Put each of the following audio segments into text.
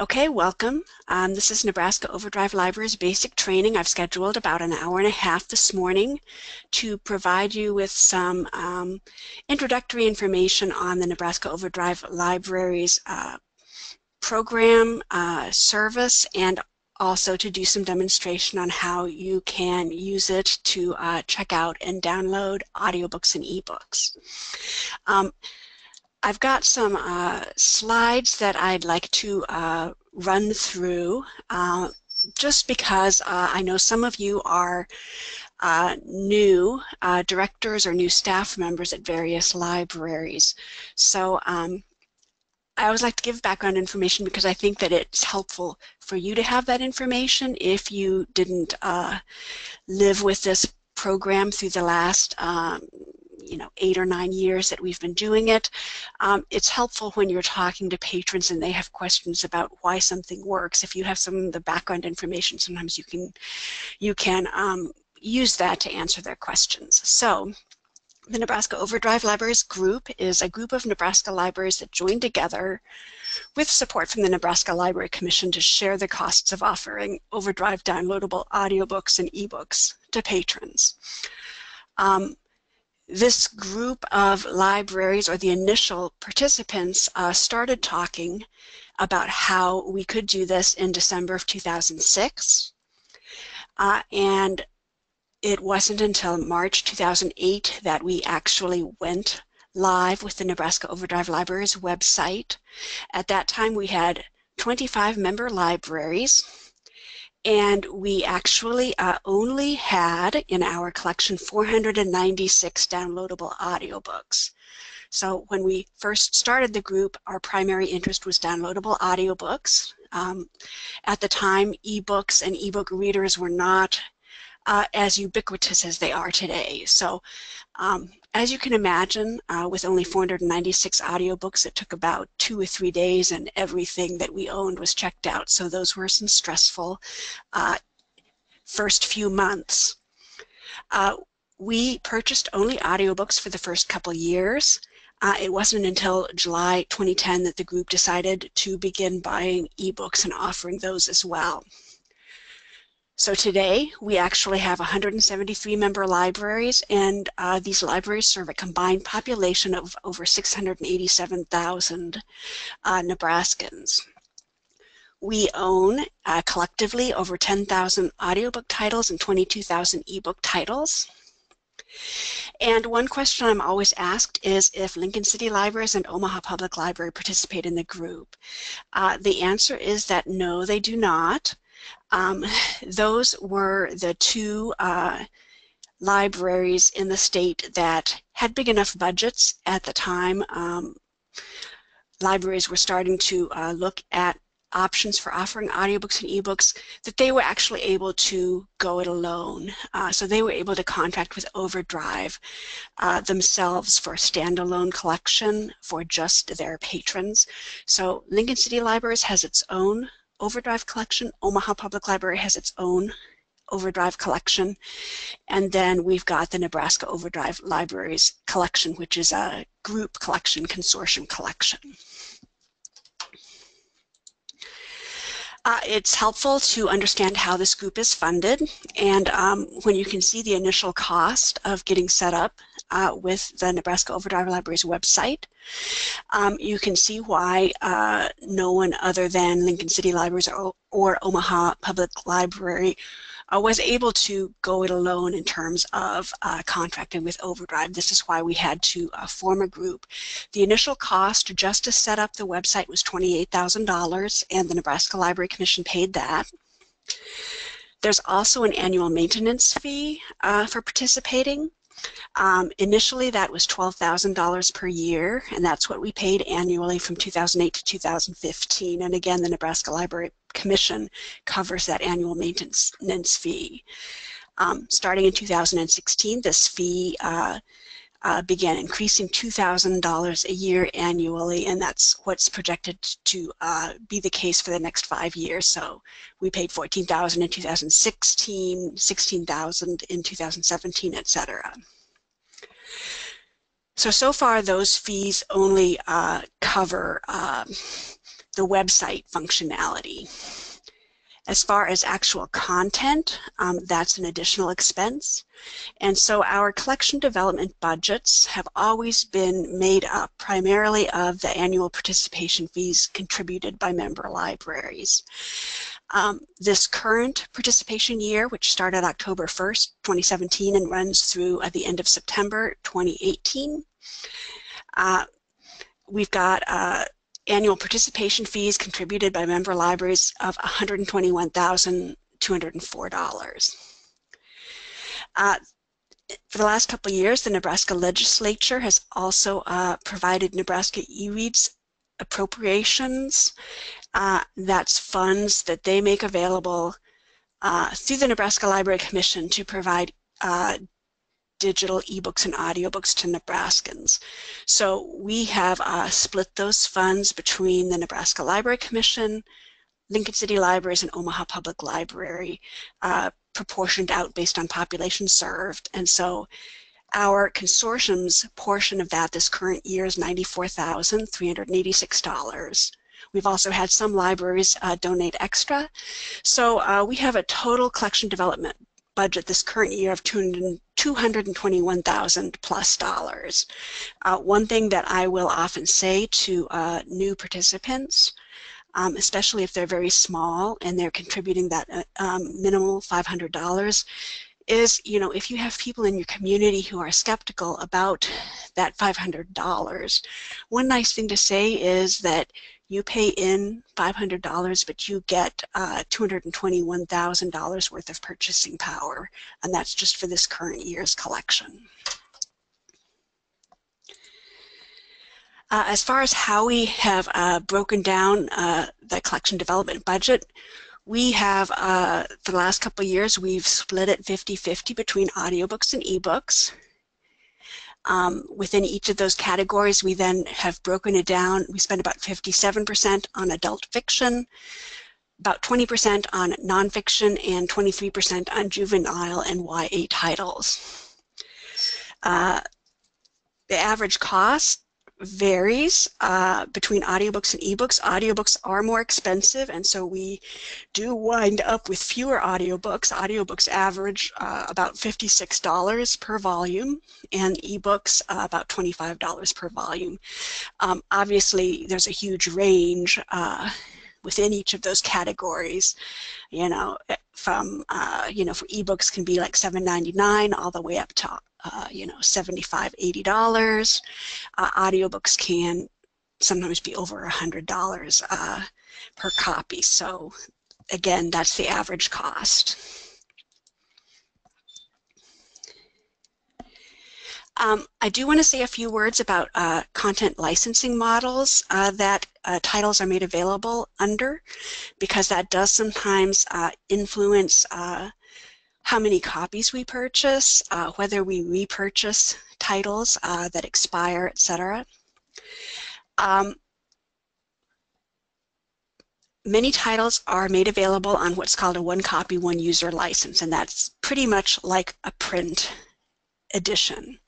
Okay, welcome. Um, this is Nebraska Overdrive Library's basic training. I've scheduled about an hour and a half this morning to provide you with some um, introductory information on the Nebraska Overdrive Library's uh, program, uh, service, and also to do some demonstration on how you can use it to uh, check out and download audiobooks and ebooks. Um, I've got some uh, slides that I'd like to uh, run through uh, just because uh, I know some of you are uh, new uh, directors or new staff members at various libraries. So um, I always like to give background information because I think that it's helpful for you to have that information if you didn't live with this program through the last um, you know, eight or nine years that we've been doing it. Um, it's helpful when you're talking to patrons and they have questions about why something works. If you have some of the background information, sometimes you can, you can um, use that to answer their questions. So the Nebraska Overdrive Libraries Group is a group of Nebraska libraries that join together with support from the Nebraska Library Commission to share the costs of offering Overdrive downloadable audiobooks and ebooks to patrons. Um, this group of libraries or the initial participants uh, started talking about how we could do this in December of 2006 uh, and it wasn't until March 2008 that we actually went live with the Nebraska Overdrive Libraries website. At that time we had 25 member libraries and we actually uh, only had in our collection 496 downloadable audiobooks. So when we first started the group, our primary interest was downloadable audiobooks. Um, at the time, ebooks and ebook readers were not uh, as ubiquitous as they are today. So um, as you can imagine, uh, with only 496 audiobooks, it took about two or three days and everything that we owned was checked out. So those were some stressful uh, first few months. Uh, we purchased only audiobooks for the first couple years. Uh, it wasn't until July 2010 that the group decided to begin buying ebooks and offering those as well. So today we actually have 173 member libraries and uh, these libraries serve a combined population of over 687,000 uh, Nebraskans. We own uh, collectively over 10,000 audiobook titles and 22,000 ebook titles. And one question I'm always asked is if Lincoln City Libraries and Omaha Public Library participate in the group. Uh, the answer is that no, they do not. Um, those were the two uh, libraries in the state that had big enough budgets at the time. Um, libraries were starting to uh, look at options for offering audiobooks and ebooks that they were actually able to go it alone. Uh, so they were able to contract with Overdrive uh, themselves for a standalone collection for just their patrons. So Lincoln City Libraries has its own Overdrive collection. Omaha Public Library has its own Overdrive collection. And then we've got the Nebraska Overdrive Libraries collection, which is a group collection, consortium collection. Uh, it's helpful to understand how this group is funded and um, when you can see the initial cost of getting set up uh, with the Nebraska Overdrive Library's website, um, you can see why uh, no one other than Lincoln City Libraries or, or Omaha Public Library uh, was able to go it alone in terms of uh, contracting with Overdrive. This is why we had to uh, form a group. The initial cost just to set up the website was $28,000 and the Nebraska Library Commission paid that. There's also an annual maintenance fee uh, for participating. Um, initially, that was $12,000 per year, and that's what we paid annually from 2008 to 2015. And again, the Nebraska Library Commission covers that annual maintenance fee. Um, starting in 2016, this fee uh, uh, began increasing $2,000 a year annually, and that's what's projected to uh, be the case for the next five years. So we paid 14,000 in 2016, $16,000 in 2017, etc. So, so far those fees only uh, cover um, the website functionality. As far as actual content, um, that's an additional expense. And so our collection development budgets have always been made up primarily of the annual participation fees contributed by member libraries. Um, this current participation year, which started October 1st, 2017 and runs through at the end of September 2018, uh, we've got uh, annual participation fees contributed by member libraries of $121,204. Uh, for the last couple of years, the Nebraska legislature has also uh, provided Nebraska eReads appropriations. Uh, that's funds that they make available uh, through the Nebraska Library Commission to provide uh, digital ebooks and audiobooks to Nebraskans. So we have uh, split those funds between the Nebraska Library Commission, Lincoln City Libraries, and Omaha Public Library, uh, proportioned out based on population served. And so our consortium's portion of that this current year is $94,386. We've also had some libraries uh, donate extra. So uh, we have a total collection development budget this current year of 221,000 plus dollars. Uh, one thing that I will often say to uh, new participants, um, especially if they're very small and they're contributing that uh, um, minimal $500, is, you know, if you have people in your community who are skeptical about that $500, one nice thing to say is that you pay in $500, but you get uh, $221,000 worth of purchasing power, and that's just for this current year's collection. Uh, as far as how we have uh, broken down uh, the collection development budget, we have, uh, for the last couple years, we've split it 50-50 between audiobooks and ebooks. Um, within each of those categories, we then have broken it down. We spend about 57% on adult fiction, about 20% on nonfiction, and 23% on juvenile and YA titles. Uh, the average cost varies uh, between audiobooks and ebooks. Audiobooks are more expensive, and so we do wind up with fewer audiobooks. Audiobooks average uh, about $56 per volume, and ebooks uh, about $25 per volume. Um, obviously, there's a huge range uh, within each of those categories. You know, from, uh, you know, for ebooks can be like $7.99 all the way up to uh, you know, $75, $80. Uh, audiobooks can sometimes be over $100 uh, per copy. So again, that's the average cost. Um, I do want to say a few words about uh, content licensing models uh, that uh, titles are made available under, because that does sometimes uh, influence uh, how many copies we purchase, uh, whether we repurchase titles that expire, etc. Um, many titles are made available on what's called a one copy, one user license, and that's pretty much like a print edition.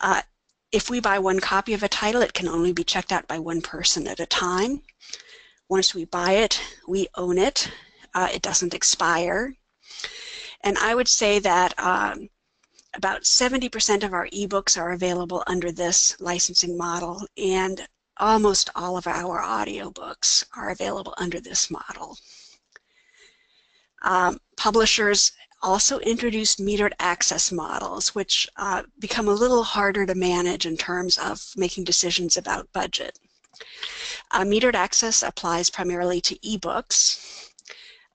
Uh, if we buy one copy of a title, it can only be checked out by one person at a time. Once we buy it, we own it. Uh, it doesn't expire. And I would say that um, about 70% of our ebooks are available under this licensing model and almost all of our audiobooks are available under this model. Um, publishers also introduced metered access models, which uh, become a little harder to manage in terms of making decisions about budget. Uh, metered access applies primarily to ebooks.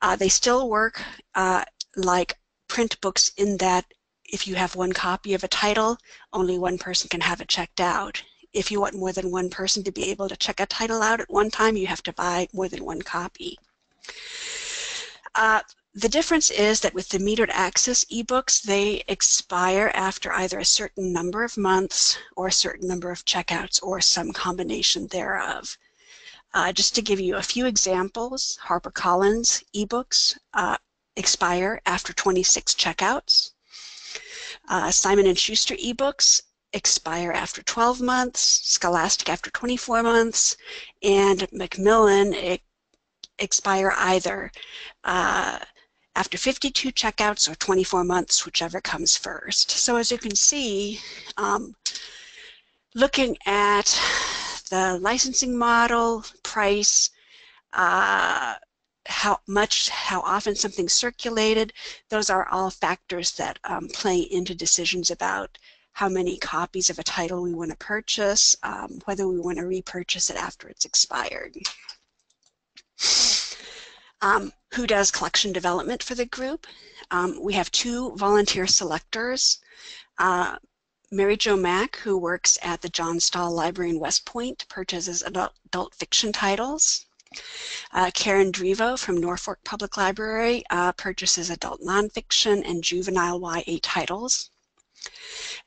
Uh, they still work uh, like print books in that if you have one copy of a title, only one person can have it checked out. If you want more than one person to be able to check a title out at one time, you have to buy more than one copy. The difference is that with the metered access ebooks, they expire after either a certain number of months or a certain number of checkouts or some combination thereof. Uh, just to give you a few examples, HarperCollins ebooks uh, expire after 26 checkouts. Uh, Simon & Schuster ebooks expire after 12 months, Scholastic after 24 months, and Macmillan expire either uh, after 52 checkouts or 24 months, whichever comes first. So as you can see, um, looking at the licensing model, price, uh, how much, how often something circulated, those are all factors that um, play into decisions about how many copies of a title we want to purchase, um, whether we want to repurchase it after it's expired. Um, who does collection development for the group? Um, we have two volunteer selectors. Uh, Mary Jo Mack, who works at the John Stahl Library in West Point, purchases adult, adult fiction titles. Uh, Karen Drivo from Norfolk Public Library uh, purchases adult nonfiction and juvenile YA titles.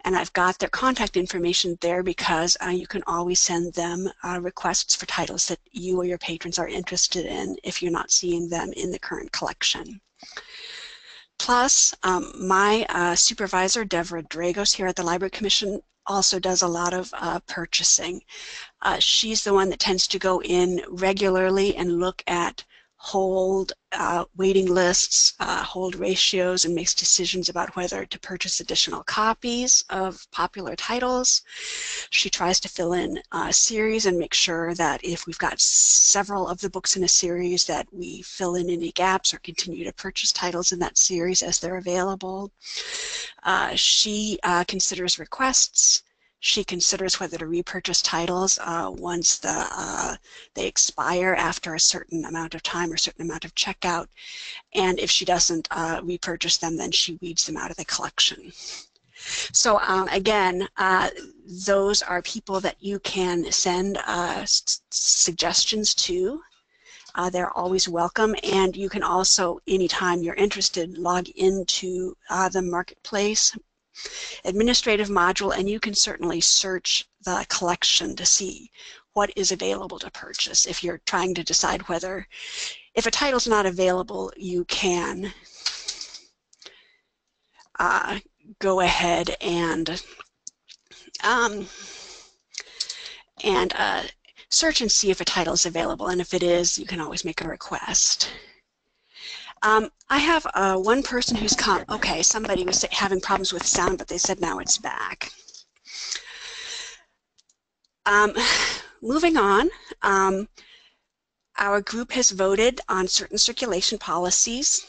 And I've got their contact information there because uh, you can always send them uh, requests for titles that you or your patrons are interested in if you're not seeing them in the current collection. Plus, um, my uh, supervisor, Devra Dragos, here at the Library Commission, also does a lot of uh, purchasing. Uh, she's the one that tends to go in regularly and look at hold uh, waiting lists, uh, hold ratios, and makes decisions about whether to purchase additional copies of popular titles. She tries to fill in a series and make sure that if we've got several of the books in a series that we fill in any gaps or continue to purchase titles in that series as they're available. Uh, she uh, considers requests she considers whether to repurchase titles uh, once the uh, they expire after a certain amount of time or certain amount of checkout. And if she doesn't uh, repurchase them, then she weeds them out of the collection. So um, again, uh, those are people that you can send uh, suggestions to. Uh, they're always welcome and you can also anytime you're interested log into the marketplace administrative module and you can certainly search the collection to see what is available to purchase. If you're trying to decide whether, if a title's not available, you can uh, go ahead and um, and uh, search and see if a title is available. And if it is, you can always make a request. Um, I have uh, one person who's come, okay, somebody was having problems with sound, but they said now it's back. Um, moving on, um, our group has voted on certain circulation policies.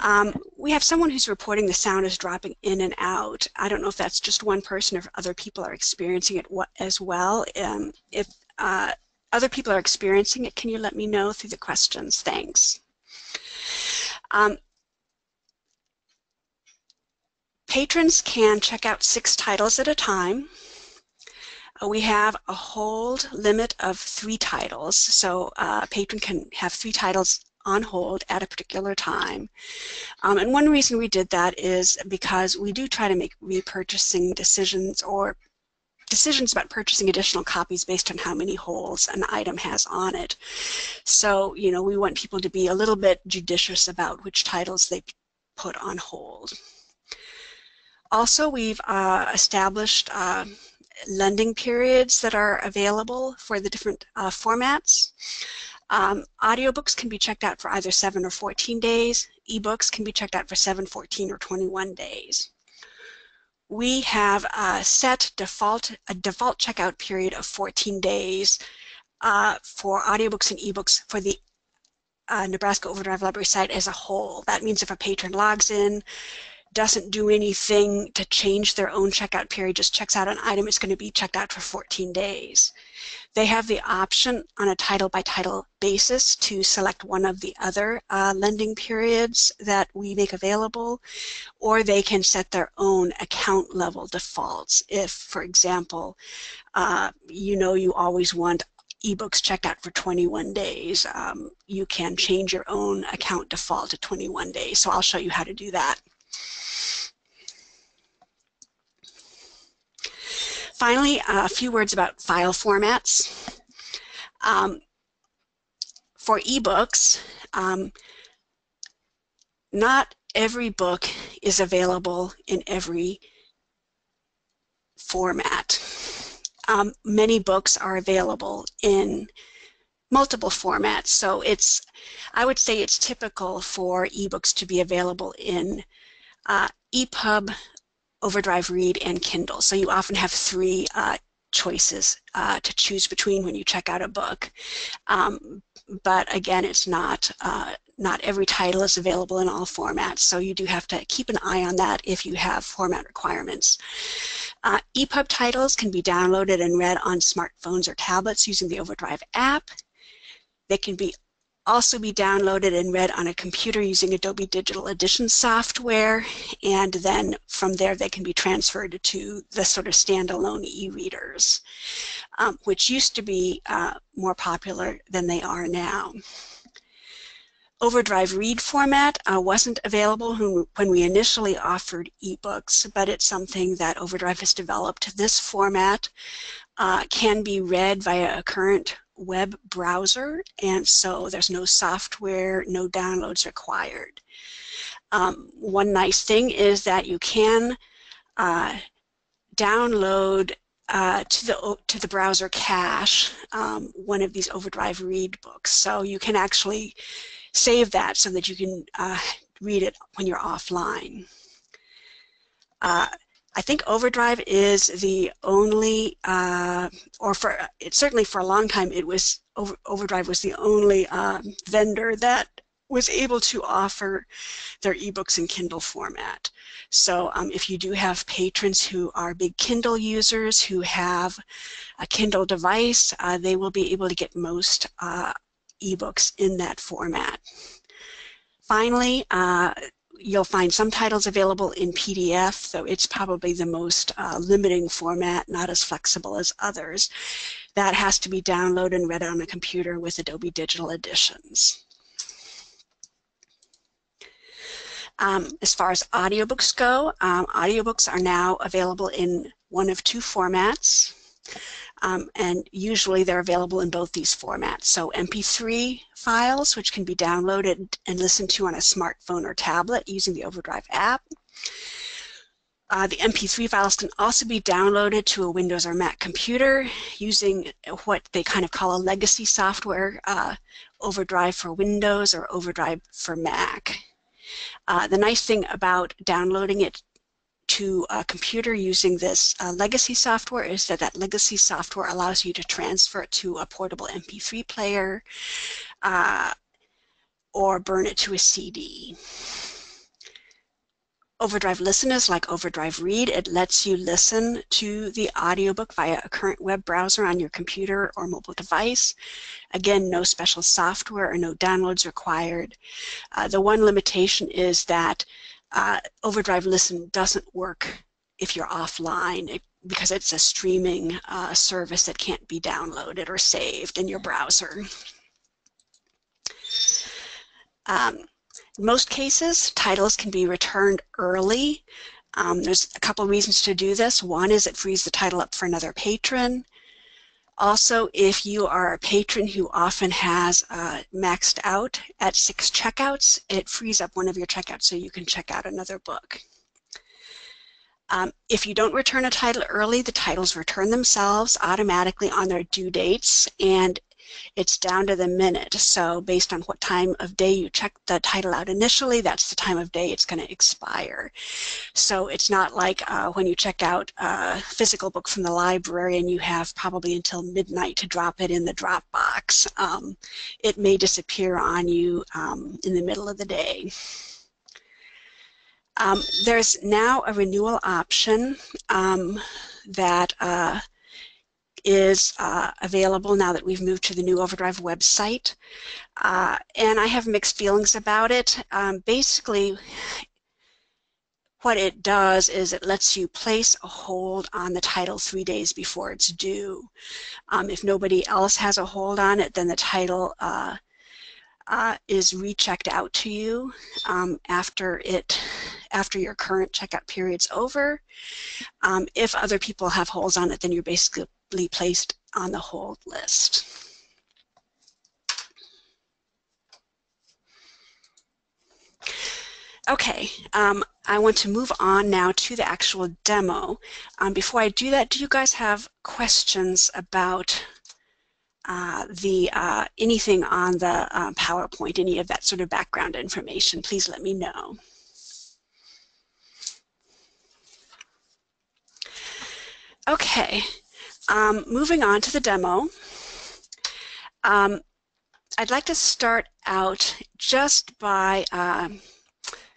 Um, we have someone who's reporting the sound is dropping in and out. I don't know if that's just one person or if other people are experiencing it as well. Um, if uh, other people are experiencing it, can you let me know through the questions? Thanks. Um, patrons can check out six titles at a time. Uh, we have a hold limit of three titles, so uh, a patron can have three titles on hold at a particular time. Um, and one reason we did that is because we do try to make repurchasing decisions or decisions about purchasing additional copies based on how many holds an item has on it. So, you know, we want people to be a little bit judicious about which titles they put on hold. Also, we've uh, established uh, lending periods that are available for the different uh, formats. Um, audiobooks can be checked out for either 7 or 14 days. Ebooks can be checked out for 7, 14, or 21 days we have a set default, a default checkout period of 14 days uh, for audiobooks and ebooks for the uh, Nebraska Overdrive Library site as a whole. That means if a patron logs in, doesn't do anything to change their own checkout period, just checks out an item, it's going to be checked out for 14 days. They have the option on a title by title basis to select one of the other uh, lending periods that we make available, or they can set their own account level defaults. If, for example, uh, you know you always want ebooks checked out for 21 days, um, you can change your own account default to 21 days. So I'll show you how to do that. Finally, a few words about file formats. Um, for ebooks, um, not every book is available in every format. Um, many books are available in multiple formats, so it's, I would say it's typical for ebooks to be available in uh, EPUB, Overdrive Read, and Kindle. So you often have three uh, choices uh, to choose between when you check out a book. Um, but again, it's not uh, not every title is available in all formats, so you do have to keep an eye on that if you have format requirements. Uh, EPUB titles can be downloaded and read on smartphones or tablets using the Overdrive app. They can be also be downloaded and read on a computer using Adobe Digital Edition software, and then from there they can be transferred to the sort of standalone e-readers, um, which used to be uh, more popular than they are now. Overdrive Read format uh, wasn't available when we initially offered ebooks, but it's something that Overdrive has developed. This format uh, can be read via a current web browser, and so there's no software, no downloads required. Um, one nice thing is that you can uh, download uh, to the to the browser cache um, one of these Overdrive Read books. So you can actually save that so that you can uh, read it when you're offline. Uh, I think Overdrive is the only, uh, or for it certainly for a long time, it was Over, Overdrive was the only um, vendor that was able to offer their ebooks in Kindle format. So um, if you do have patrons who are big Kindle users who have a Kindle device, uh, they will be able to get most uh, ebooks in that format. Finally, uh, you'll find some titles available in PDF, so it's probably the most uh, limiting format, not as flexible as others. That has to be downloaded and read on a computer with Adobe Digital Editions. Um, as far as audiobooks go, um, audiobooks are now available in one of two formats. Um, and usually they're available in both these formats. So MP3 files, which can be downloaded and listened to on a smartphone or tablet using the Overdrive app. Uh, the MP3 files can also be downloaded to a Windows or Mac computer using what they kind of call a legacy software, uh, Overdrive for Windows or Overdrive for Mac. Uh, the nice thing about downloading it to a computer using this uh, legacy software is that that legacy software allows you to transfer it to a portable MP3 player uh, or burn it to a CD. Overdrive Listen is like Overdrive Read. It lets you listen to the audiobook via a current web browser on your computer or mobile device. Again, no special software or no downloads required. Uh, the one limitation is that uh, Overdrive Listen doesn't work if you're offline it, because it's a streaming uh, service that can't be downloaded or saved in your browser. Um, in most cases, titles can be returned early. Um, there's a couple reasons to do this. One is it frees the title up for another patron. Also, if you are a patron who often has uh, maxed out at six checkouts, it frees up one of your checkouts so you can check out another book. Um, if you don't return a title early, the titles return themselves automatically on their due dates, and it's down to the minute. So based on what time of day you check the title out initially, that's the time of day it's going to expire. So it's not like uh, when you check out a physical book from the library and you have probably until midnight to drop it in the Dropbox. Um, it may disappear on you um, in the middle of the day. Um, there's now a renewal option um, that uh, is uh, available now that we've moved to the new Overdrive website. Uh, and I have mixed feelings about it. Um, basically, what it does is it lets you place a hold on the title three days before it's due. Um, if nobody else has a hold on it, then the title uh, uh, is rechecked out to you um, after it after your current checkout period's over. Um, if other people have holds on it, then you're basically placed on the hold list. Okay, um, I want to move on now to the actual demo. Um, before I do that, do you guys have questions about uh, the uh, anything on the uh, PowerPoint, any of that sort of background information? Please let me know. Okay, um, moving on to the demo. Um, I'd like to start out just by um,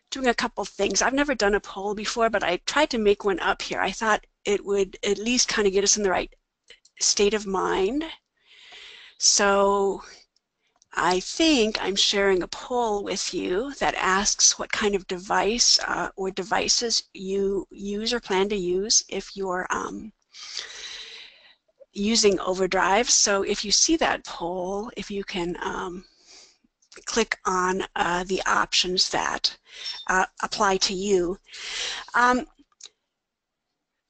doing a couple things. I've never done a poll before, but I tried to make one up here. I thought it would at least kind of get us in the right state of mind. So I think I'm sharing a poll with you that asks what kind of device uh, or devices you use or plan to use if you're um, using Overdrive. So if you see that poll, if you can um, click on uh, the options that uh, apply to you. Um,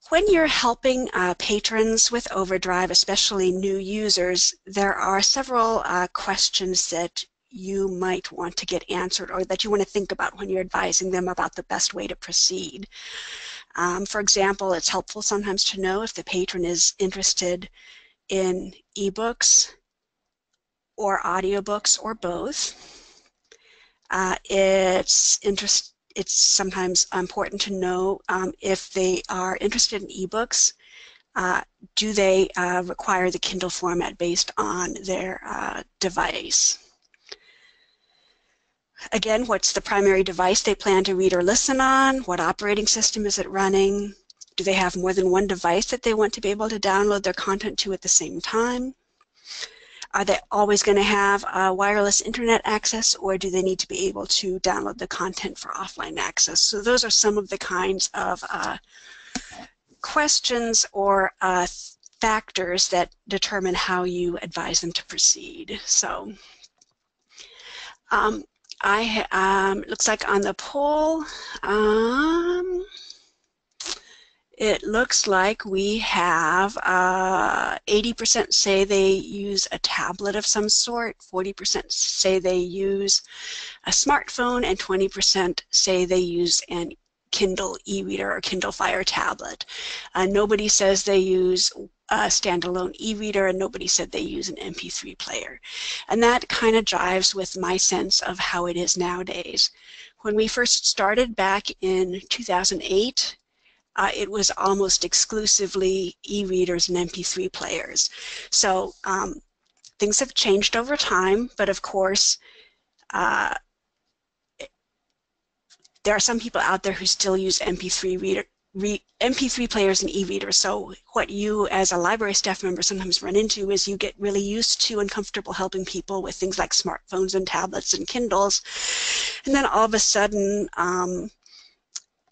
when you're helping uh, patrons with Overdrive, especially new users, there are several uh, questions that you might want to get answered or that you want to think about when you're advising them about the best way to proceed. Um, for example, it's helpful sometimes to know if the patron is interested in ebooks or audiobooks or both. Uh, it's interest, it's sometimes important to know um, if they are interested in ebooks, uh, do they uh, require the Kindle format based on their uh, device? Again, what's the primary device they plan to read or listen on? What operating system is it running? Do they have more than one device that they want to be able to download their content to at the same time? Are they always going to have uh, wireless internet access or do they need to be able to download the content for offline access? So those are some of the kinds of uh, questions or uh, factors that determine how you advise them to proceed. So um, I um, looks like on the poll, um, it looks like we have 80% uh, say they use a tablet of some sort, 40% say they use a smartphone, and 20% say they use an Kindle e-reader or Kindle Fire tablet. Uh, nobody says they use a standalone e-reader and nobody said they use an MP3 player. And that kind of jives with my sense of how it is nowadays. When we first started back in 2008, uh, it was almost exclusively e-readers and MP3 players. So um, things have changed over time, but of course, uh, there are some people out there who still use MP3 reader, re, MP3 players and e-readers. So what you as a library staff member sometimes run into is you get really used to and comfortable helping people with things like smartphones and tablets and Kindles. And then all of a sudden, um,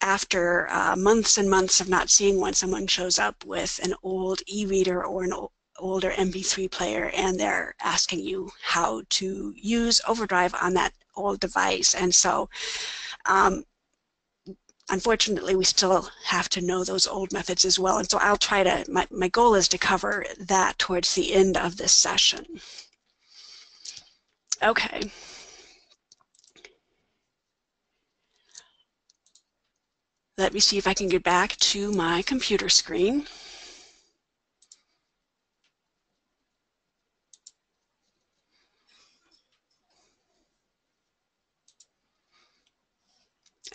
after uh, months and months of not seeing one, someone shows up with an old e-reader or an older MP3 player and they're asking you how to use Overdrive on that old device. And so um, unfortunately, we still have to know those old methods as well. And so I'll try to, my, my goal is to cover that towards the end of this session. Okay. Let me see if I can get back to my computer screen.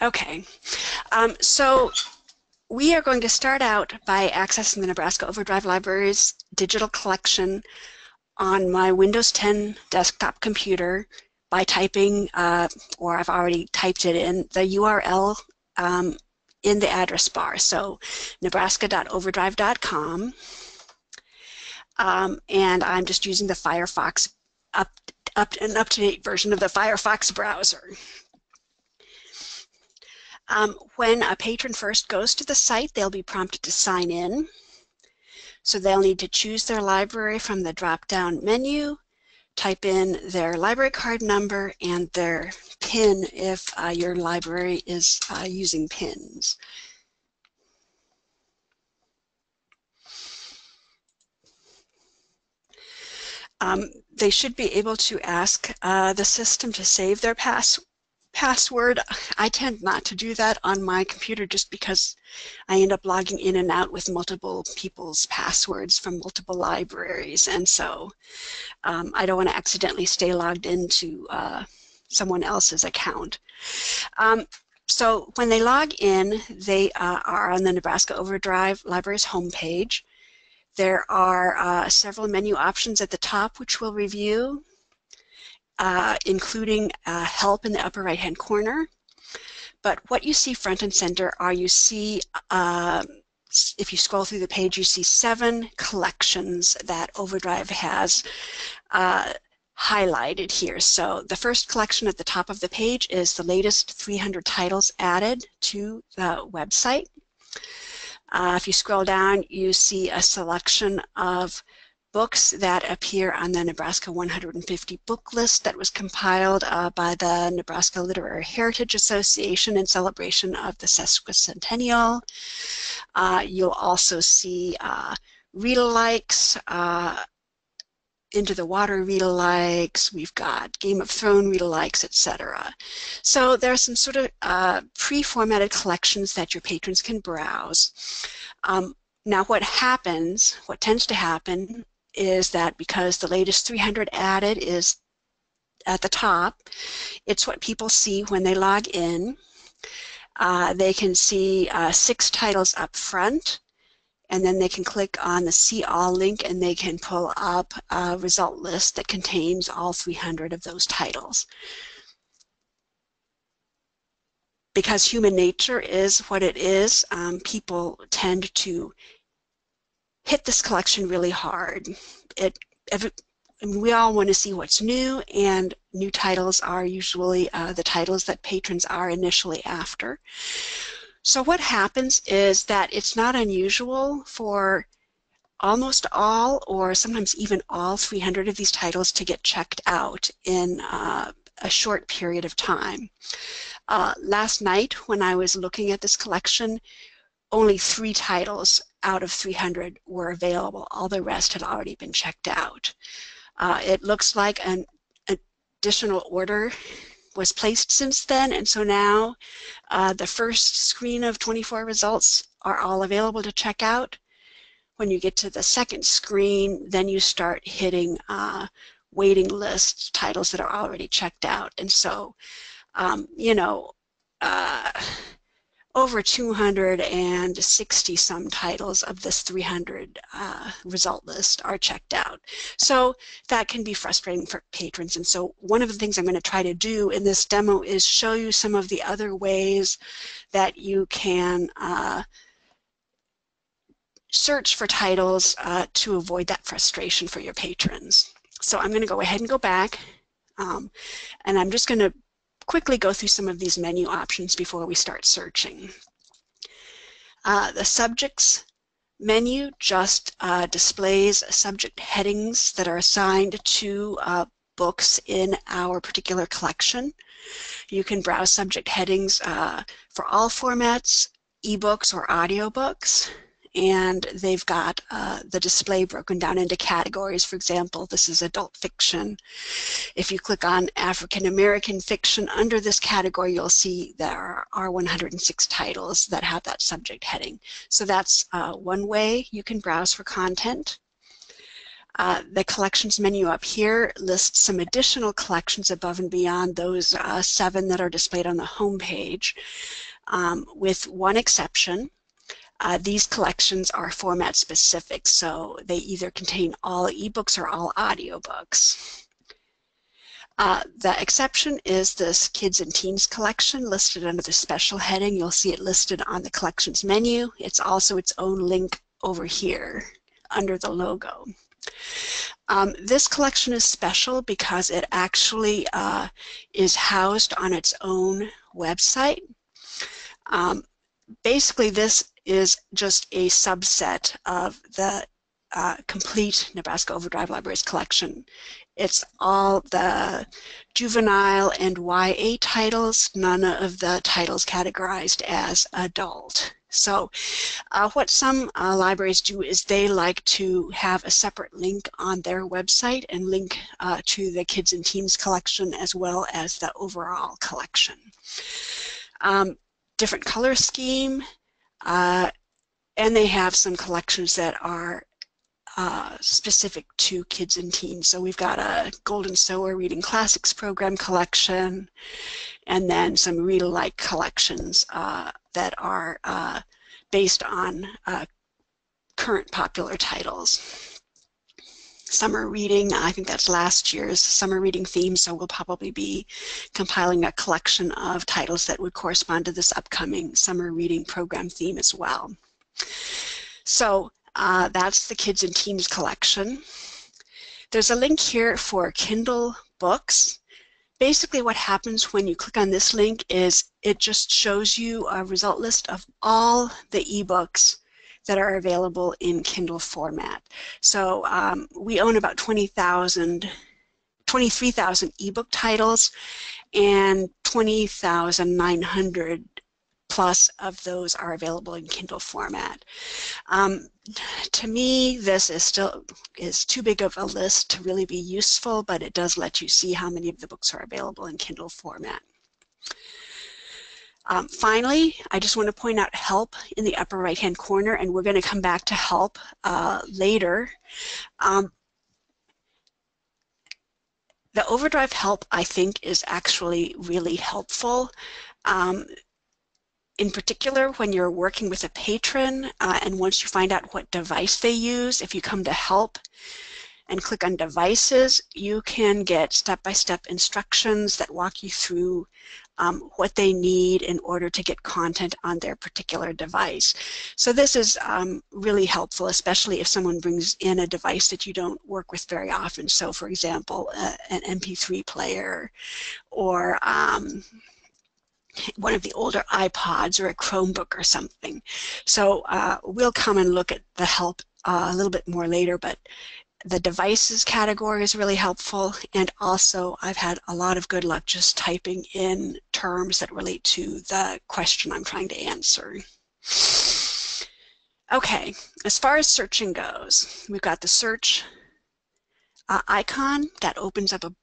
Okay, um, so we are going to start out by accessing the Nebraska Overdrive Library's digital collection on my Windows 10 desktop computer by typing, uh, or I've already typed it in, the URL um, in the address bar. So nebraska.overdrive.com. Um, and I'm just using the Firefox up, up an up-to-date version of the Firefox browser. Um, when a patron first goes to the site, they'll be prompted to sign in. So they'll need to choose their library from the drop-down menu, type in their library card number and their PIN if uh, your library is uh, using PINs. Um, they should be able to ask uh, the system to save their pass password. I tend not to do that on my computer just because I end up logging in and out with multiple people's passwords from multiple libraries. And so um, I don't want to accidentally stay logged into uh, someone else's account. Um, so when they log in, they uh, are on the Nebraska Overdrive Library's homepage. There are uh, several menu options at the top, which we'll review uh, including uh, help in the upper right hand corner. But what you see front and center are you see, uh, if you scroll through the page, you see seven collections that Overdrive has uh, highlighted here. So the first collection at the top of the page is the latest 300 titles added to the website. Uh, if you scroll down, you see a selection of books that appear on the Nebraska 150 book list that was compiled uh, by the Nebraska Literary Heritage Association in celebration of the sesquicentennial. Uh, you'll also see uh, read-alikes, uh, into the Water read-alikes, we've got Game of Thrones read-alikes, etc. So there are some sort of uh, pre-formatted collections that your patrons can browse. Um, now what happens, what tends to happen is that because the latest 300 added is at the top, it's what people see when they log in. Uh, they can see uh, six titles up front, and then they can click on the See All link and they can pull up a result list that contains all 300 of those titles. Because human nature is what it is, um, people tend to hit this collection really hard. It, we all want to see what's new, and new titles are usually uh, the titles that patrons are initially after. So what happens is that it's not unusual for almost all or sometimes even all 300 of these titles to get checked out in uh, a short period of time. Uh, last night when I was looking at this collection, only three titles out of 300 were available. All the rest had already been checked out. Uh, it looks like an additional order was placed since then, and so now uh, the first screen of 24 results are all available to check out. When you get to the second screen, then you start hitting uh, waiting list titles that are already checked out. And so, um, you know, uh, over 260 some titles of this 300 uh, result list are checked out. So that can be frustrating for patrons. And so one of the things I'm going to try to do in this demo is show you some of the other ways that you can uh, search for titles uh, to avoid that frustration for your patrons. So I'm going to go ahead and go back um, and I'm just going to quickly go through some of these menu options before we start searching. Uh, the subjects menu just uh, displays subject headings that are assigned to uh, books in our particular collection. You can browse subject headings uh, for all formats, ebooks or audiobooks and they've got uh, the display broken down into categories. For example, this is adult fiction. If you click on African American fiction under this category, you'll see there are 106 titles that have that subject heading. So that's uh, one way you can browse for content. Uh, the collections menu up here lists some additional collections above and beyond those uh, seven that are displayed on the home page, um, with one exception. Uh, these collections are format specific, so they either contain all ebooks or all audiobooks. Uh, the exception is this Kids and Teens collection listed under the special heading. You'll see it listed on the collections menu. It's also its own link over here under the logo. Um, this collection is special because it actually uh, is housed on its own website. Um, basically, this is just a subset of the uh, complete Nebraska Overdrive Libraries collection. It's all the juvenile and YA titles, none of the titles categorized as adult. So uh, what some uh, libraries do is they like to have a separate link on their website and link uh, to the kids and teens collection as well as the overall collection. Um, different color scheme, uh, and they have some collections that are uh, specific to kids and teens. So we've got a Golden Sower Reading Classics program collection, and then some read-alike collections uh, that are uh, based on uh, current popular titles. Summer reading, I think that's last year's summer reading theme, so we'll probably be compiling a collection of titles that would correspond to this upcoming summer reading program theme as well. So uh, that's the Kids and Teens collection. There's a link here for Kindle books. Basically what happens when you click on this link is it just shows you a result list of all the ebooks that are available in Kindle format. So um, we own about 20,000 23,000 ebook titles and 20,900 plus of those are available in Kindle format. Um, to me, this is still is too big of a list to really be useful, but it does let you see how many of the books are available in Kindle format. Um, finally, I just want to point out help in the upper right hand corner and we're going to come back to help uh, later. Um, the overdrive help I think is actually really helpful. Um, in particular, when you're working with a patron uh, and once you find out what device they use, if you come to help and click on devices, you can get step-by-step -step instructions that walk you through um, what they need in order to get content on their particular device. So this is um, really helpful, especially if someone brings in a device that you don't work with very often. So for example, uh, an MP3 player or um, one of the older iPods or a Chromebook or something. So uh, we'll come and look at the help uh, a little bit more later, but the devices category is really helpful and also I've had a lot of good luck just typing in terms that relate to the question I'm trying to answer. Okay, as far as searching goes, we've got the search uh, icon that opens up a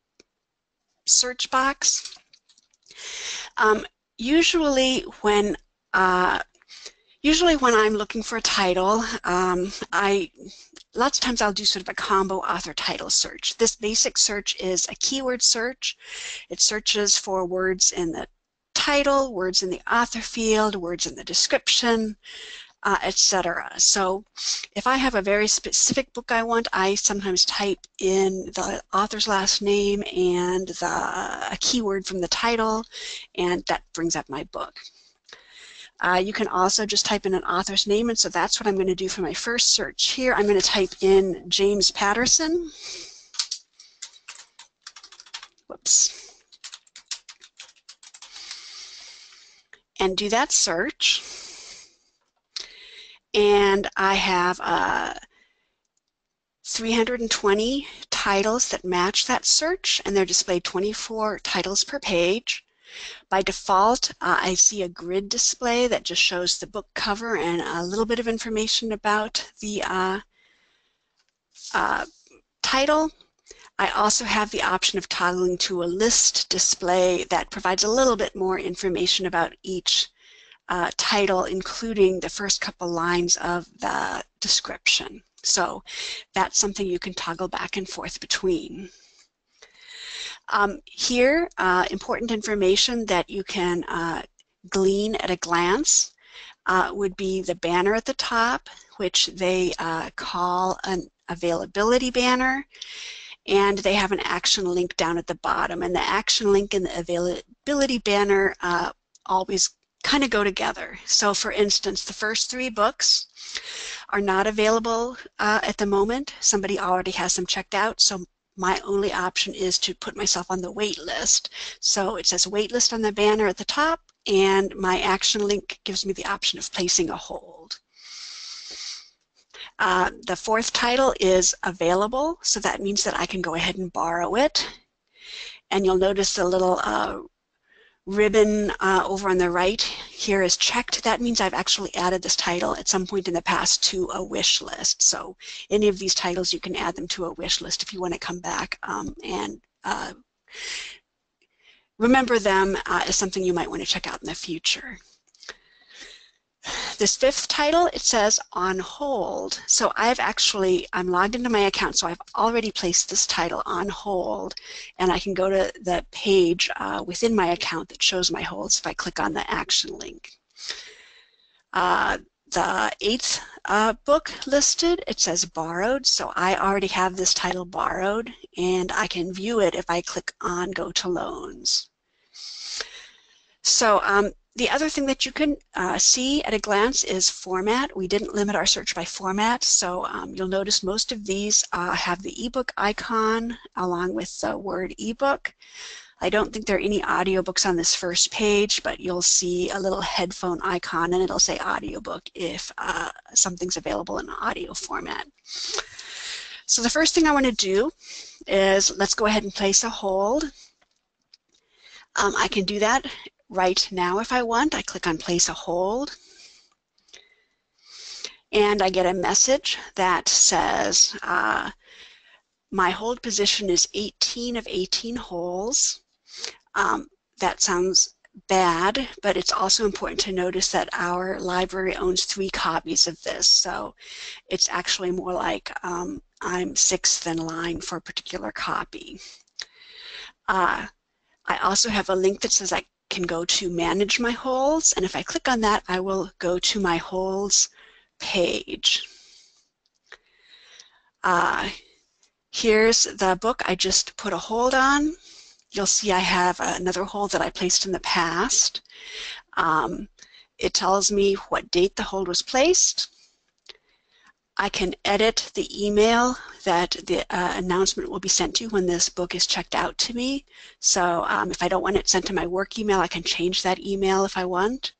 search box. Um, usually when uh, usually when I'm looking for a title, um, I lots of times I'll do sort of a combo author title search. This basic search is a keyword search. It searches for words in the title, words in the author field, words in the description, uh, etc. So if I have a very specific book I want, I sometimes type in the author's last name and the, a keyword from the title, and that brings up my book. Uh, you can also just type in an author's name, and so that's what I'm going to do for my first search here. I'm going to type in James Patterson. Whoops. And do that search and I have uh, 320 titles that match that search and they're displayed 24 titles per page. By default, uh, I see a grid display that just shows the book cover and a little bit of information about the uh, uh, title. I also have the option of toggling to a list display that provides a little bit more information about each uh, title, including the first couple lines of the description. So that's something you can toggle back and forth between. Um, here, uh, important information that you can uh, glean at a glance uh, would be the banner at the top, which they uh, call an availability banner and they have an action link down at the bottom. And the action link and the availability banner uh, always kind of go together. So for instance, the first three books are not available uh, at the moment. Somebody already has them checked out, so my only option is to put myself on the wait list. So it says wait list on the banner at the top, and my action link gives me the option of placing a hold. Uh, the fourth title is available, so that means that I can go ahead and borrow it. And you'll notice the little uh, ribbon uh, over on the right here is checked. That means I've actually added this title at some point in the past to a wish list. So any of these titles, you can add them to a wish list if you want to come back um, and uh, remember them uh, as something you might want to check out in the future. This fifth title, it says on hold. So I've actually, I'm logged into my account, so I've already placed this title on hold, and I can go to the page uh, within my account that shows my holds if I click on the action link. Uh, the eighth uh, book listed, it says borrowed, so I already have this title borrowed, and I can view it if I click on go to loans. So um, the other thing that you can uh, see at a glance is format. We didn't limit our search by format, so um, you'll notice most of these uh, have the ebook icon along with the word ebook. I don't think there are any audiobooks on this first page, but you'll see a little headphone icon and it'll say audiobook if uh, something's available in audio format. So the first thing I want to do is let's go ahead and place a hold. Um, I can do that right now if I want. I click on place a hold and I get a message that says uh, my hold position is 18 of 18 holes. Um, that sounds bad, but it's also important to notice that our library owns three copies of this, so it's actually more like um, I'm sixth in line for a particular copy. Uh, I also have a link that says I can go to manage my holds and if I click on that I will go to my holds page. Uh, here's the book I just put a hold on. You'll see I have another hold that I placed in the past. Um, it tells me what date the hold was placed. I can edit the email that the uh, announcement will be sent to when this book is checked out to me. So um, if I don't want it sent to my work email, I can change that email if I want.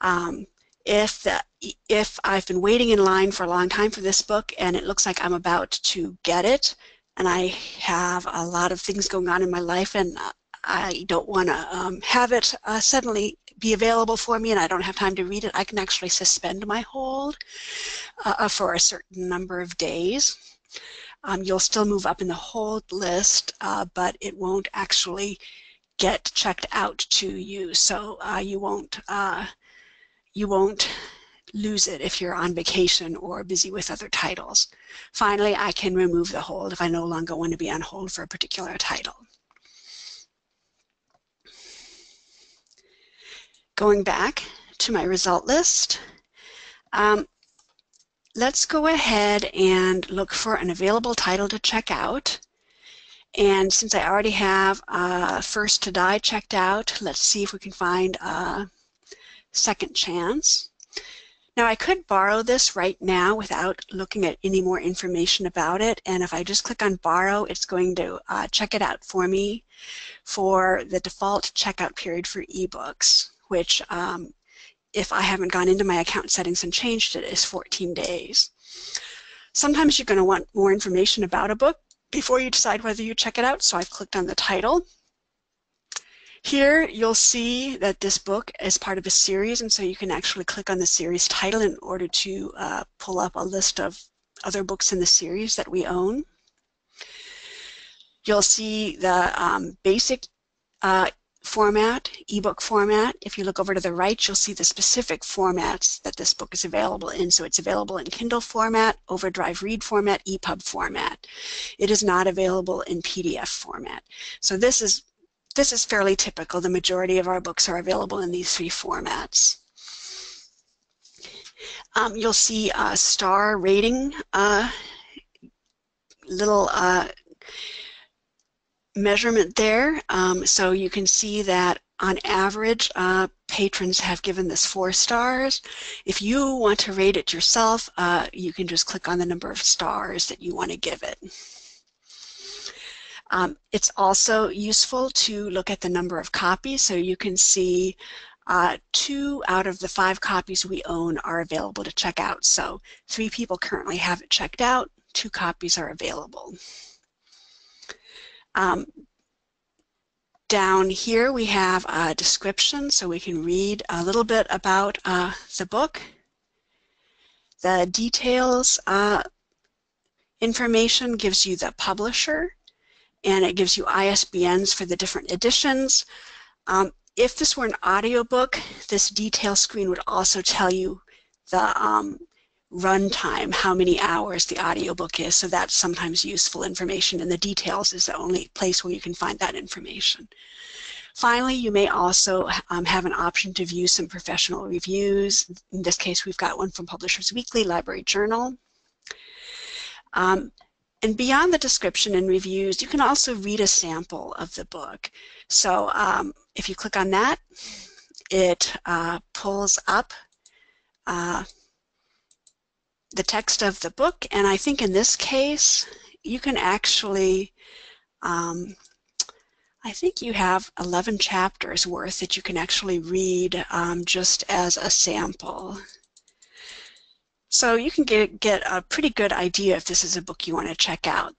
Um, if, the, if I've been waiting in line for a long time for this book and it looks like I'm about to get it, and I have a lot of things going on in my life and I don't want to um, have it uh, suddenly be available for me and I don't have time to read it, I can actually suspend my hold uh, uh, for a certain number of days. Um, you'll still move up in the hold list, uh, but it won't actually get checked out to you. So uh, you won't uh, you won't lose it if you're on vacation or busy with other titles. Finally, I can remove the hold if I no longer want to be on hold for a particular title. Going back to my result list, um, let's go ahead and look for an available title to check out. And since I already have uh, First to Die checked out, let's see if we can find a second chance. Now I could borrow this right now without looking at any more information about it. And if I just click on borrow, it's going to uh, check it out for me for the default checkout period for ebooks which um, if I haven't gone into my account settings and changed it is 14 days. Sometimes you're going to want more information about a book before you decide whether you check it out, so I've clicked on the title. Here you'll see that this book is part of a series and so you can actually click on the series title in order to uh, pull up a list of other books in the series that we own. You'll see the um, basic uh, format, ebook format. If you look over to the right, you'll see the specific formats that this book is available in. So it's available in Kindle format, Overdrive Read format, EPUB format. It is not available in PDF format. So this is this is fairly typical. The majority of our books are available in these three formats. Um, you'll see a star rating uh, little uh, measurement there. Um, so you can see that on average, uh, patrons have given this four stars. If you want to rate it yourself, uh, you can just click on the number of stars that you want to give it. Um, it's also useful to look at the number of copies so you can see uh, two out of the five copies we own are available to check out. So three people currently have it checked out, two copies are available. Um, Down here we have a description so we can read a little bit about uh, the book. The details uh, information gives you the publisher and it gives you ISBNs for the different editions. Um, if this were an audiobook, this detail screen would also tell you the um, runtime, how many hours the audiobook is, so that's sometimes useful information, and the details is the only place where you can find that information. Finally, you may also um, have an option to view some professional reviews. In this case, we've got one from Publishers Weekly, Library Journal. Um, and beyond the description and reviews, you can also read a sample of the book. So um, if you click on that, it uh, pulls up uh, the text of the book. And I think in this case, you can actually, um, I think you have 11 chapters worth that you can actually read um, just as a sample. So you can get, get a pretty good idea if this is a book you want to check out.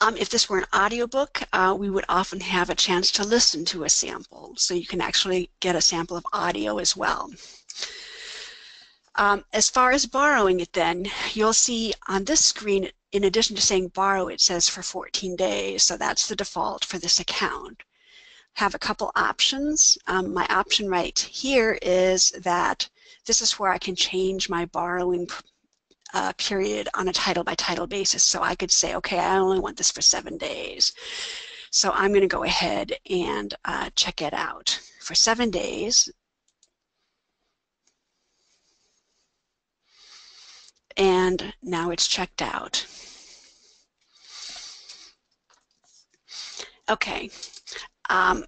Um, if this were an audiobook, uh, we would often have a chance to listen to a sample. So you can actually get a sample of audio as well. Um, as far as borrowing it then, you'll see on this screen, in addition to saying borrow, it says for 14 days. So that's the default for this account. Have a couple options. Um, my option right here is that this is where I can change my borrowing uh, period on a title by title basis. So I could say, okay, I only want this for seven days. So I'm going to go ahead and uh, check it out. For seven days, and now it's checked out. Okay, um,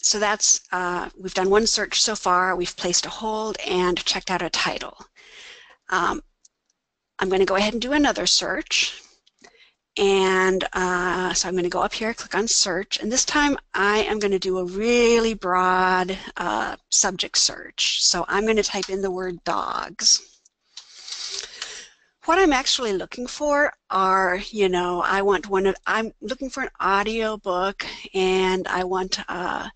so that's, uh, we've done one search so far, we've placed a hold and checked out a title. Um, I'm going to go ahead and do another search. And uh, so I'm going to go up here, click on search, and this time I am going to do a really broad uh, subject search. So I'm going to type in the word dogs. What I'm actually looking for are, you know, I want one of, I'm looking for an audio book and I want uh,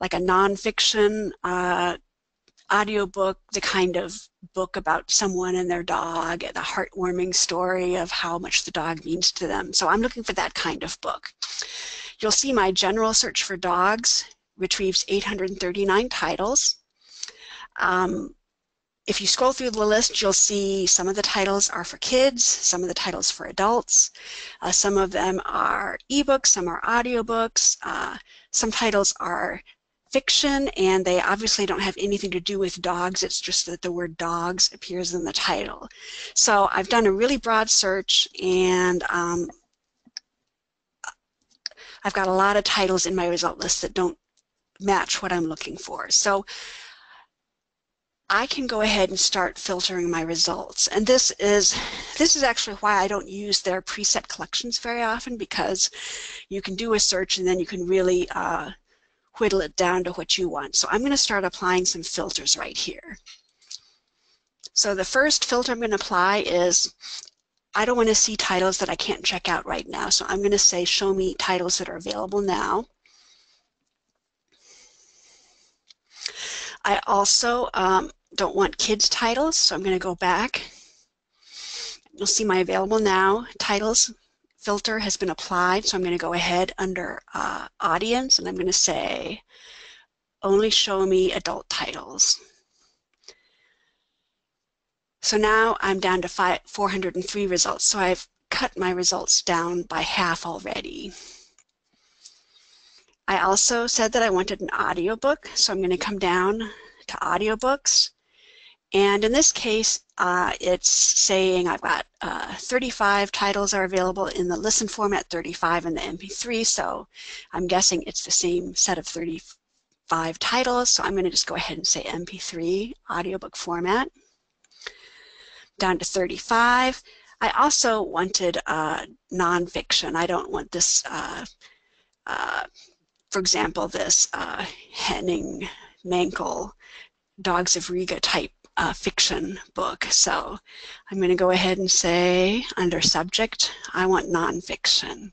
like a nonfiction uh, audiobook, the kind of book about someone and their dog, the heartwarming story of how much the dog means to them. So I'm looking for that kind of book. You'll see my general search for dogs retrieves 839 titles. Um, if you scroll through the list, you'll see some of the titles are for kids, some of the titles for adults, uh, some of them are ebooks, some are audiobooks, uh, some titles are fiction and they obviously don't have anything to do with dogs. It's just that the word dogs appears in the title. So I've done a really broad search and um, I've got a lot of titles in my result list that don't match what I'm looking for. So I can go ahead and start filtering my results. And this is, this is actually why I don't use their preset collections very often because you can do a search and then you can really uh, whittle it down to what you want. So I'm going to start applying some filters right here. So the first filter I'm going to apply is I don't want to see titles that I can't check out right now. So I'm going to say show me titles that are available now. I also um, don't want kids titles, so I'm going to go back. You'll see my available now titles filter has been applied, so I'm going to go ahead under uh, audience and I'm going to say only show me adult titles. So now I'm down to five, 403 results, so I've cut my results down by half already. I also said that I wanted an audiobook, so I'm going to come down to audiobooks and in this case, uh, it's saying I've got uh, 35 titles are available in the listen format, 35 in the MP3, so I'm guessing it's the same set of 35 titles, so I'm going to just go ahead and say MP3 audiobook format. Down to 35. I also wanted uh, nonfiction. I don't want this, uh, uh, for example, this uh, Henning Mankell Dogs of Riga type uh, fiction book. So I'm going to go ahead and say under subject, I want nonfiction.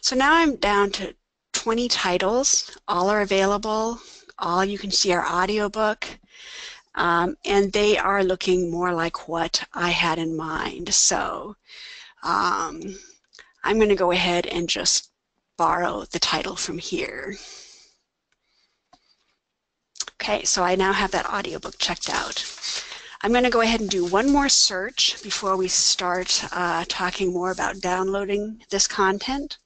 So now I'm down to 20 titles. All are available. All you can see are audiobook. Um, and they are looking more like what I had in mind. So um, I'm going to go ahead and just borrow the title from here. Okay, so I now have that audiobook checked out. I'm going to go ahead and do one more search before we start uh, talking more about downloading this content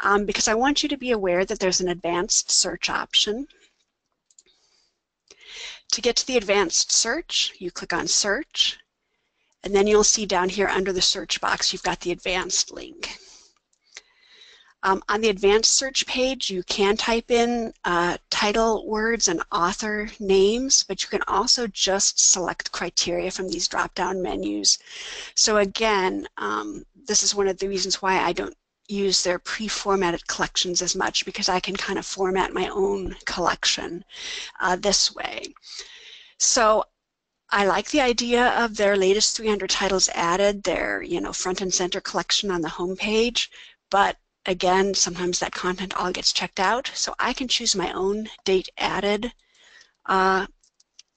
um, because I want you to be aware that there's an advanced search option. To get to the advanced search, you click on search and then you'll see down here under the search box you've got the advanced link. Um, on the advanced search page, you can type in uh, title words and author names, but you can also just select criteria from these drop-down menus. So again, um, this is one of the reasons why I don't use their pre-formatted collections as much because I can kind of format my own collection uh, this way. So I like the idea of their latest 300 titles added, their you know front and center collection on the home page, but again, sometimes that content all gets checked out. So I can choose my own date added uh,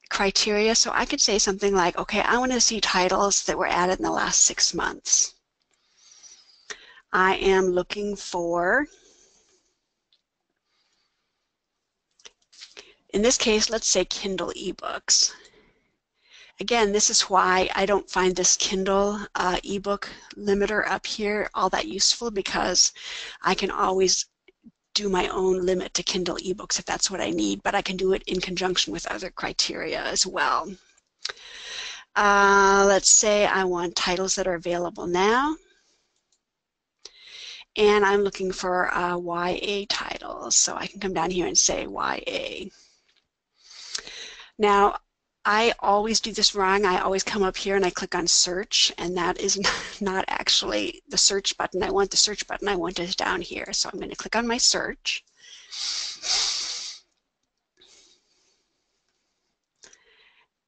criteria. So I could say something like, okay, I want to see titles that were added in the last six months. I am looking for, in this case, let's say Kindle ebooks. Again, this is why I don't find this Kindle uh, ebook limiter up here all that useful because I can always do my own limit to Kindle ebooks if that's what I need, but I can do it in conjunction with other criteria as well. Uh, let's say I want titles that are available now. And I'm looking for uh, YA titles, so I can come down here and say YA. Now, I always do this wrong. I always come up here and I click on search and that is not actually the search button. I want the search button. I want it down here. So I'm going to click on my search.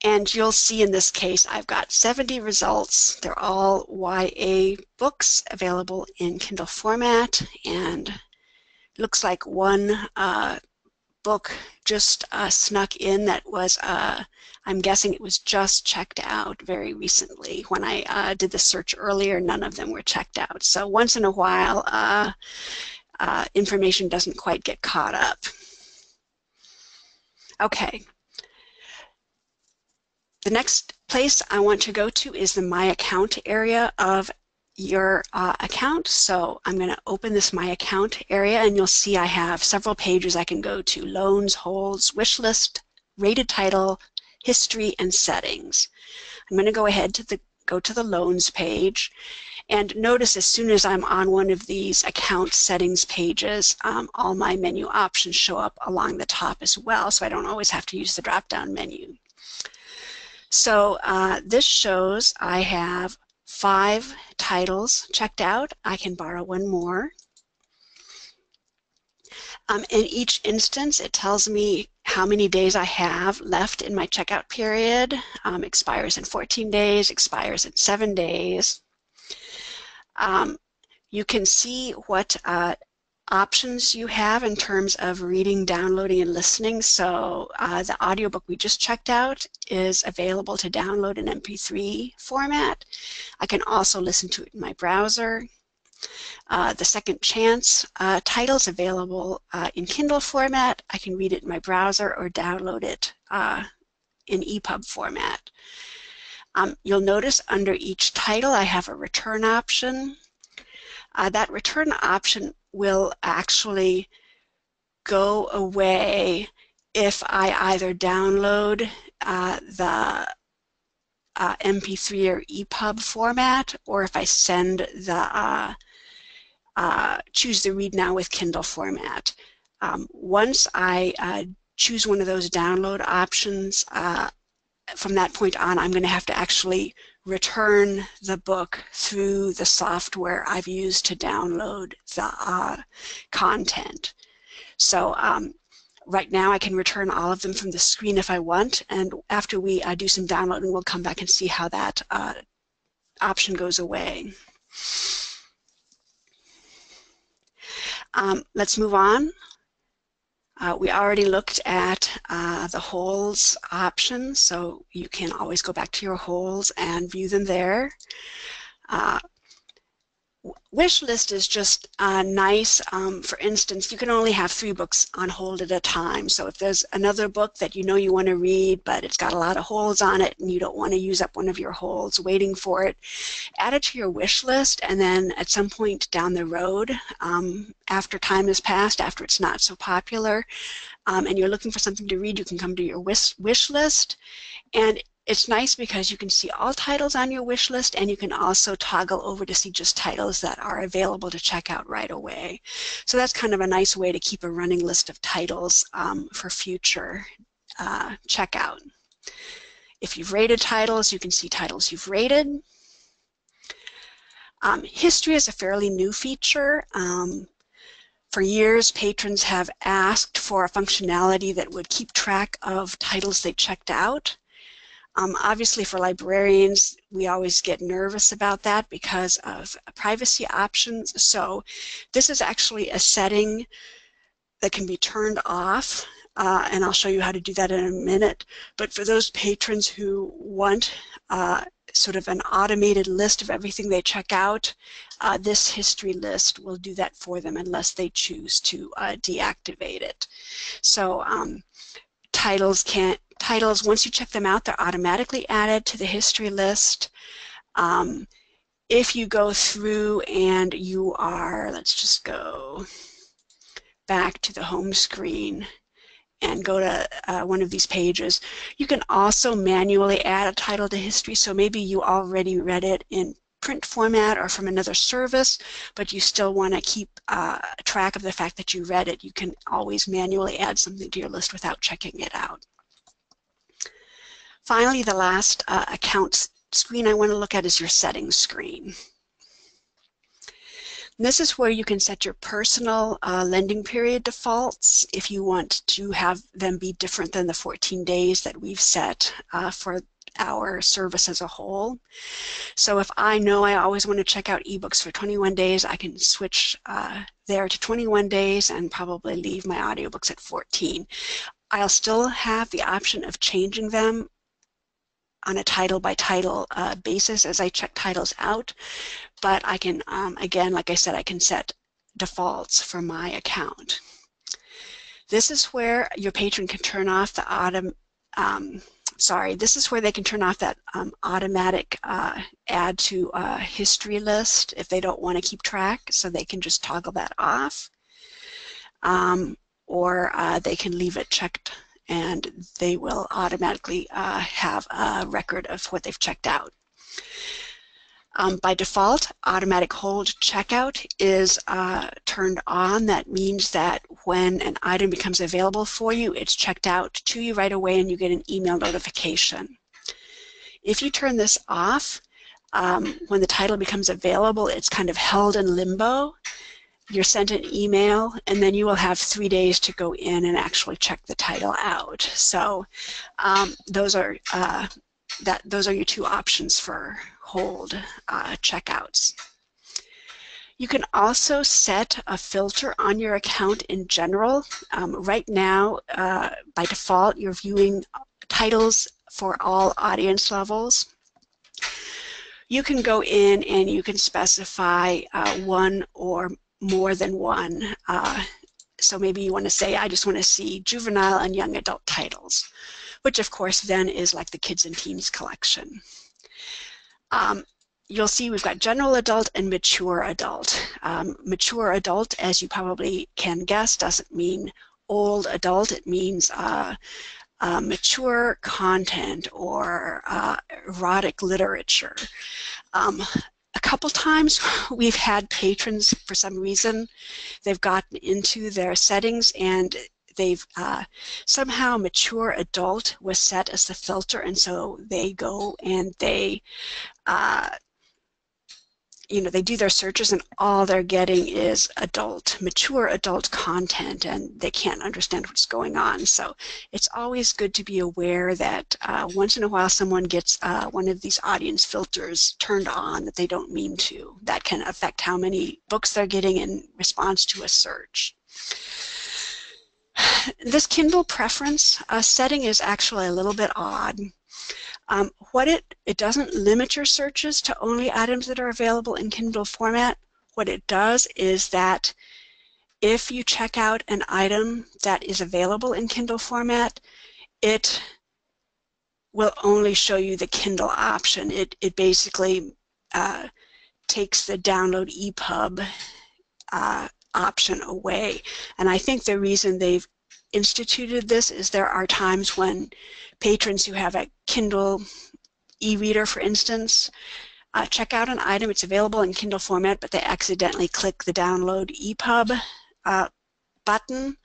And you'll see in this case, I've got 70 results. They're all YA books available in Kindle format. And looks like one uh, book just uh, snuck in that was, uh, I'm guessing it was just checked out very recently. When I uh, did the search earlier, none of them were checked out. So once in a while, uh, uh, information doesn't quite get caught up. Okay. The next place I want to go to is the My Account area of your uh, account. So I'm going to open this My Account area and you'll see I have several pages I can go to. Loans, holds, wish list, rated title, history, and settings. I'm going to go ahead to the go to the loans page and notice as soon as I'm on one of these account settings pages, um, all my menu options show up along the top as well, so I don't always have to use the drop-down menu. So uh, this shows I have five titles checked out. I can borrow one more. Um, in each instance, it tells me how many days I have left in my checkout period. Um, expires in 14 days, expires in seven days. Um, you can see what uh, options you have in terms of reading, downloading, and listening. So uh, the audiobook we just checked out is available to download in MP3 format. I can also listen to it in my browser. Uh, the Second Chance uh, title is available in Kindle format. I can read it in my browser or download it in EPUB format. Um, you'll notice under each title I have a return option. Uh, that return option will actually go away if I either download uh, the uh, MP3 or EPUB format or if I send the uh, uh choose the read now with Kindle format. Um, once I uh, choose one of those download options, uh, from that point on, I'm going to have to actually return the book through the software I've used to download the uh, content. So um, right now I can return all of them from the screen if I want, and after we uh, do some downloading, we'll come back and see how that uh, option goes away. Um, let's move on. Uh, we already looked at uh, the holds option, so you can always go back to your holds and view them there. Uh, wish list is just uh, nice. Um, for instance, you can only have three books on hold at a time. So if there's another book that you know you want to read, but it's got a lot of holds on it and you don't want to use up one of your holds waiting for it, add it to your wish list and then at some point down the road, um, after time has passed, after it's not so popular, um, and you're looking for something to read, you can come to your wish, wish list and it's nice because you can see all titles on your wish list and you can also toggle over to see just titles that are available to check out right away. So that's kind of a nice way to keep a running list of titles um, for future uh, checkout. If you've rated titles, you can see titles you've rated. Um, history is a fairly new feature. Um, for years, patrons have asked for a functionality that would keep track of titles they checked out. Um, obviously for librarians, we always get nervous about that because of privacy options. So this is actually a setting that can be turned off uh, and I'll show you how to do that in a minute. But for those patrons who want uh, sort of an automated list of everything they check out, uh, this history list will do that for them unless they choose to uh, deactivate it. So um, titles can't titles, once you check them out, they're automatically added to the history list. Um, if you go through and you are, let's just go back to the home screen and go to uh, one of these pages. You can also manually add a title to history, so maybe you already read it in print format or from another service, but you still want to keep uh, track of the fact that you read it. You can always manually add something to your list without checking it out. Finally, the last uh, account screen I want to look at is your settings screen. This is where you can set your personal uh, lending period defaults if you want to have them be different than the 14 days that we've set uh, for our service as a whole. So if I know I always want to check out ebooks for 21 days, I can switch uh, there to 21 days and probably leave my audiobooks at 14. I'll still have the option of changing them on a title by title uh, basis as I check titles out, but I can, um, again, like I said, I can set defaults for my account. This is where your patron can turn off the autom um, sorry, this is where they can turn off that um, automatic uh, add to a history list if they don't want to keep track, so they can just toggle that off. Um, or uh, they can leave it checked and they will automatically uh, have a record of what they've checked out. Um, by default, automatic hold checkout is uh, turned on. That means that when an item becomes available for you, it's checked out to you right away and you get an email notification. If you turn this off, um, when the title becomes available, it's kind of held in limbo you're sent an email and then you will have three days to go in and actually check the title out. So um, those are uh, that those are your two options for hold uh, checkouts. You can also set a filter on your account in general. Um, right now, uh, by default, you're viewing titles for all audience levels. You can go in and you can specify uh, one or more than one. Uh, so maybe you want to say, I just want to see juvenile and young adult titles, which of course then is like the kids and teens collection. Um, you'll see we've got general adult and mature adult. Um, mature adult, as you probably can guess, doesn't mean old adult. It means uh, uh, mature content or uh, erotic literature. Um, a couple times we've had patrons for some reason they've gotten into their settings and they've uh, somehow mature adult was set as the filter and so they go and they uh, you know, they do their searches and all they're getting is adult, mature adult content and they can't understand what's going on. So it's always good to be aware that uh, once in a while someone gets uh, one of these audience filters turned on that they don't mean to. That can affect how many books they're getting in response to a search. This Kindle preference uh, setting is actually a little bit odd. Um, what it, it doesn't limit your searches to only items that are available in Kindle format. What it does is that if you check out an item that is available in Kindle format, it will only show you the Kindle option. It, it basically uh, takes the download EPUB uh, option away. And I think the reason they've instituted this is there are times when patrons who have a Kindle e-reader, for instance, uh, check out an item. It's available in Kindle format, but they accidentally click the download EPUB uh, button.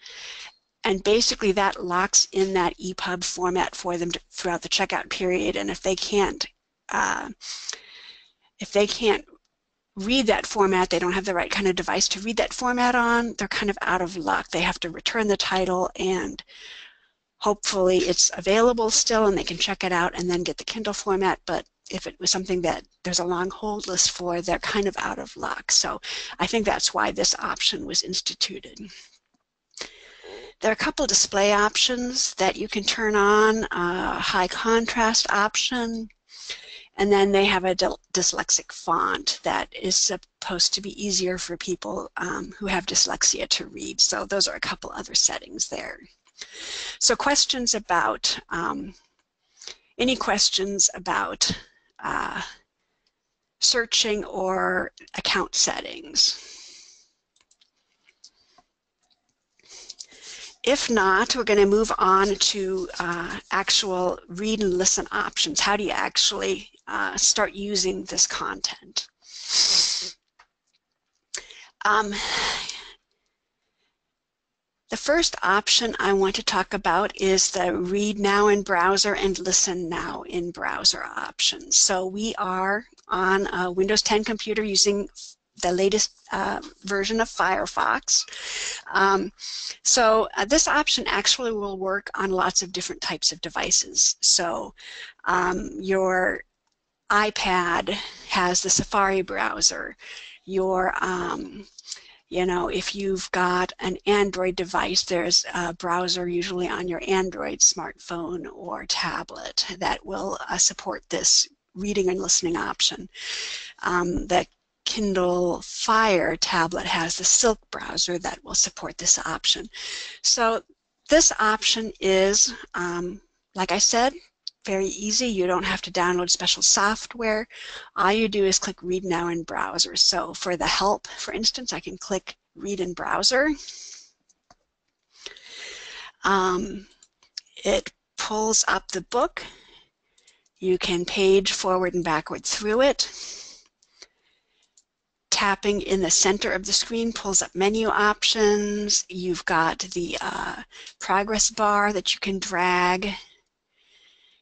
And basically that locks in that EPUB format for them to, throughout the checkout period. And if they can't, uh, if they can't read that format, they don't have the right kind of device to read that format on, they're kind of out of luck. They have to return the title and hopefully it's available still and they can check it out and then get the Kindle format, but if it was something that there's a long hold list for, they're kind of out of luck. So I think that's why this option was instituted. There are a couple display options that you can turn on, a high contrast option, and then they have a dyslexic font that is supposed to be easier for people um, who have dyslexia to read. So those are a couple other settings there. So questions about, um, any questions about uh, searching or account settings? If not, we're going to move on to uh, actual read and listen options. How do you actually uh, start using this content. Um, the first option I want to talk about is the read now in browser and listen now in browser options. So we are on a Windows 10 computer using the latest uh, version of Firefox. Um, so uh, this option actually will work on lots of different types of devices. So um, your iPad has the Safari browser. Your, um, you know, if you've got an Android device, there's a browser usually on your Android smartphone or tablet that will uh, support this reading and listening option. Um, the Kindle Fire tablet has the Silk browser that will support this option. So this option is, um, like I said, very easy. You don't have to download special software. All you do is click Read Now in Browser. So for the help, for instance, I can click Read in Browser. Um, it pulls up the book. You can page forward and backward through it. Tapping in the center of the screen pulls up menu options. You've got the uh, progress bar that you can drag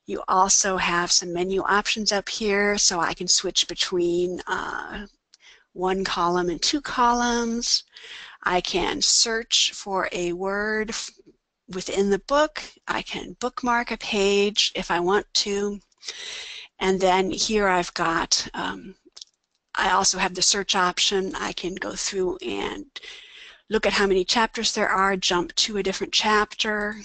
you also have some menu options up here, so I can switch between uh, one column and two columns. I can search for a word within the book. I can bookmark a page if I want to. And then here I've got, um, I also have the search option. I can go through and look at how many chapters there are, jump to a different chapter.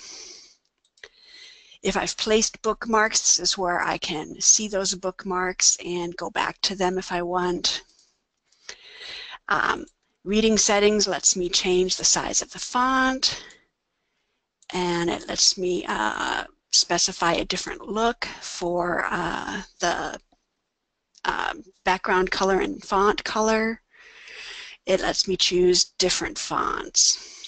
If I've placed bookmarks, this is where I can see those bookmarks and go back to them if I want. Um, reading settings lets me change the size of the font and it lets me uh, specify a different look for uh, the uh, background color and font color. It lets me choose different fonts.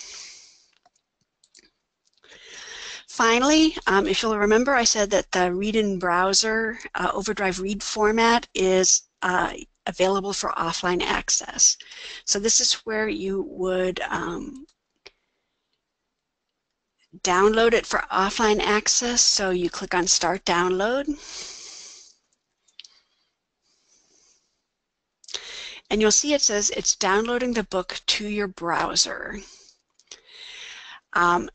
Finally, um, if you'll remember, I said that the read in browser uh, Overdrive read format is uh, available for offline access. So this is where you would um, download it for offline access. So you click on Start Download. and you'll see it says it's downloading the book to your browser. Um,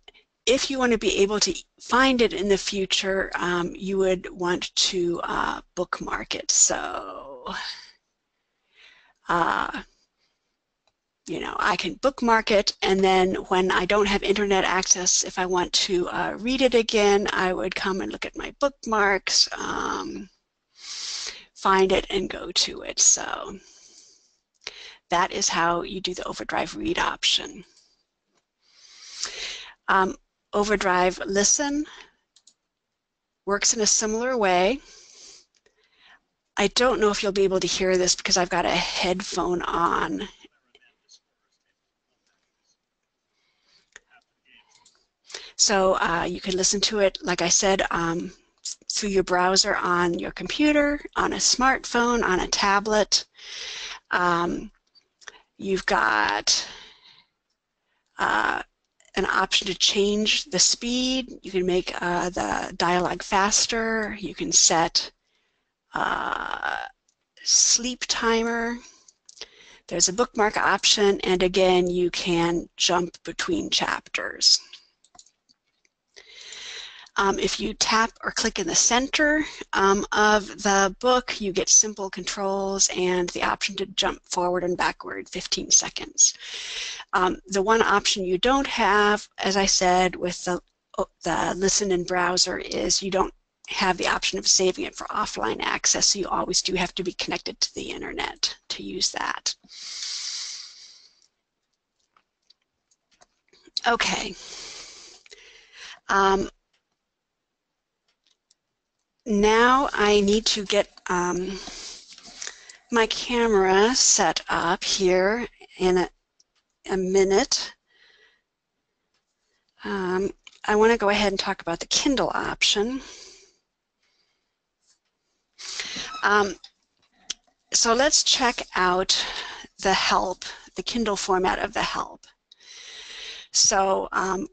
if you want to be able to find it in the future, um, you would want to uh, bookmark it. So, uh, you know, I can bookmark it, and then when I don't have internet access, if I want to uh, read it again, I would come and look at my bookmarks, um, find it, and go to it. So that is how you do the overdrive read option. Um, overdrive listen works in a similar way. I don't know if you'll be able to hear this because I've got a headphone on So uh, you can listen to it, like I said, um, through your browser on your computer, on a smartphone, on a tablet. Um, you've got uh, an option to change the speed. You can make uh, the dialogue faster. You can set uh, sleep timer. There's a bookmark option, and again, you can jump between chapters. Um, if you tap or click in the center um, of the book, you get simple controls and the option to jump forward and backward 15 seconds. Um, the one option you don't have, as I said, with the, the listen in browser is you don't have the option of saving it for offline access, so you always do have to be connected to the internet to use that. Okay. Um, now I need to get um, my camera set up here in a, a minute. Um, I want to go ahead and talk about the Kindle option. Um, so let's check out the help, the Kindle format of the help. So um,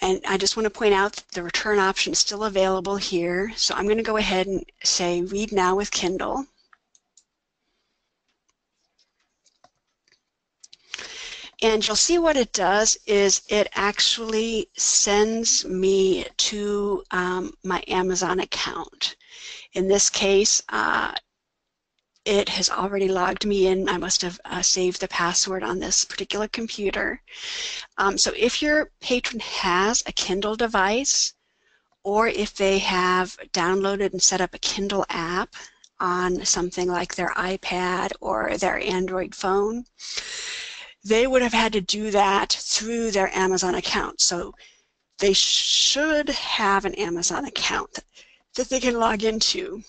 and I just want to point out the return option is still available here. So I'm going to go ahead and say read now with Kindle. And you'll see what it does is it actually sends me to um, my Amazon account. In this case, uh, it has already logged me in. I must have uh, saved the password on this particular computer. Um, so if your patron has a Kindle device, or if they have downloaded and set up a Kindle app on something like their iPad or their Android phone, they would have had to do that through their Amazon account. So they should have an Amazon account that they can log into.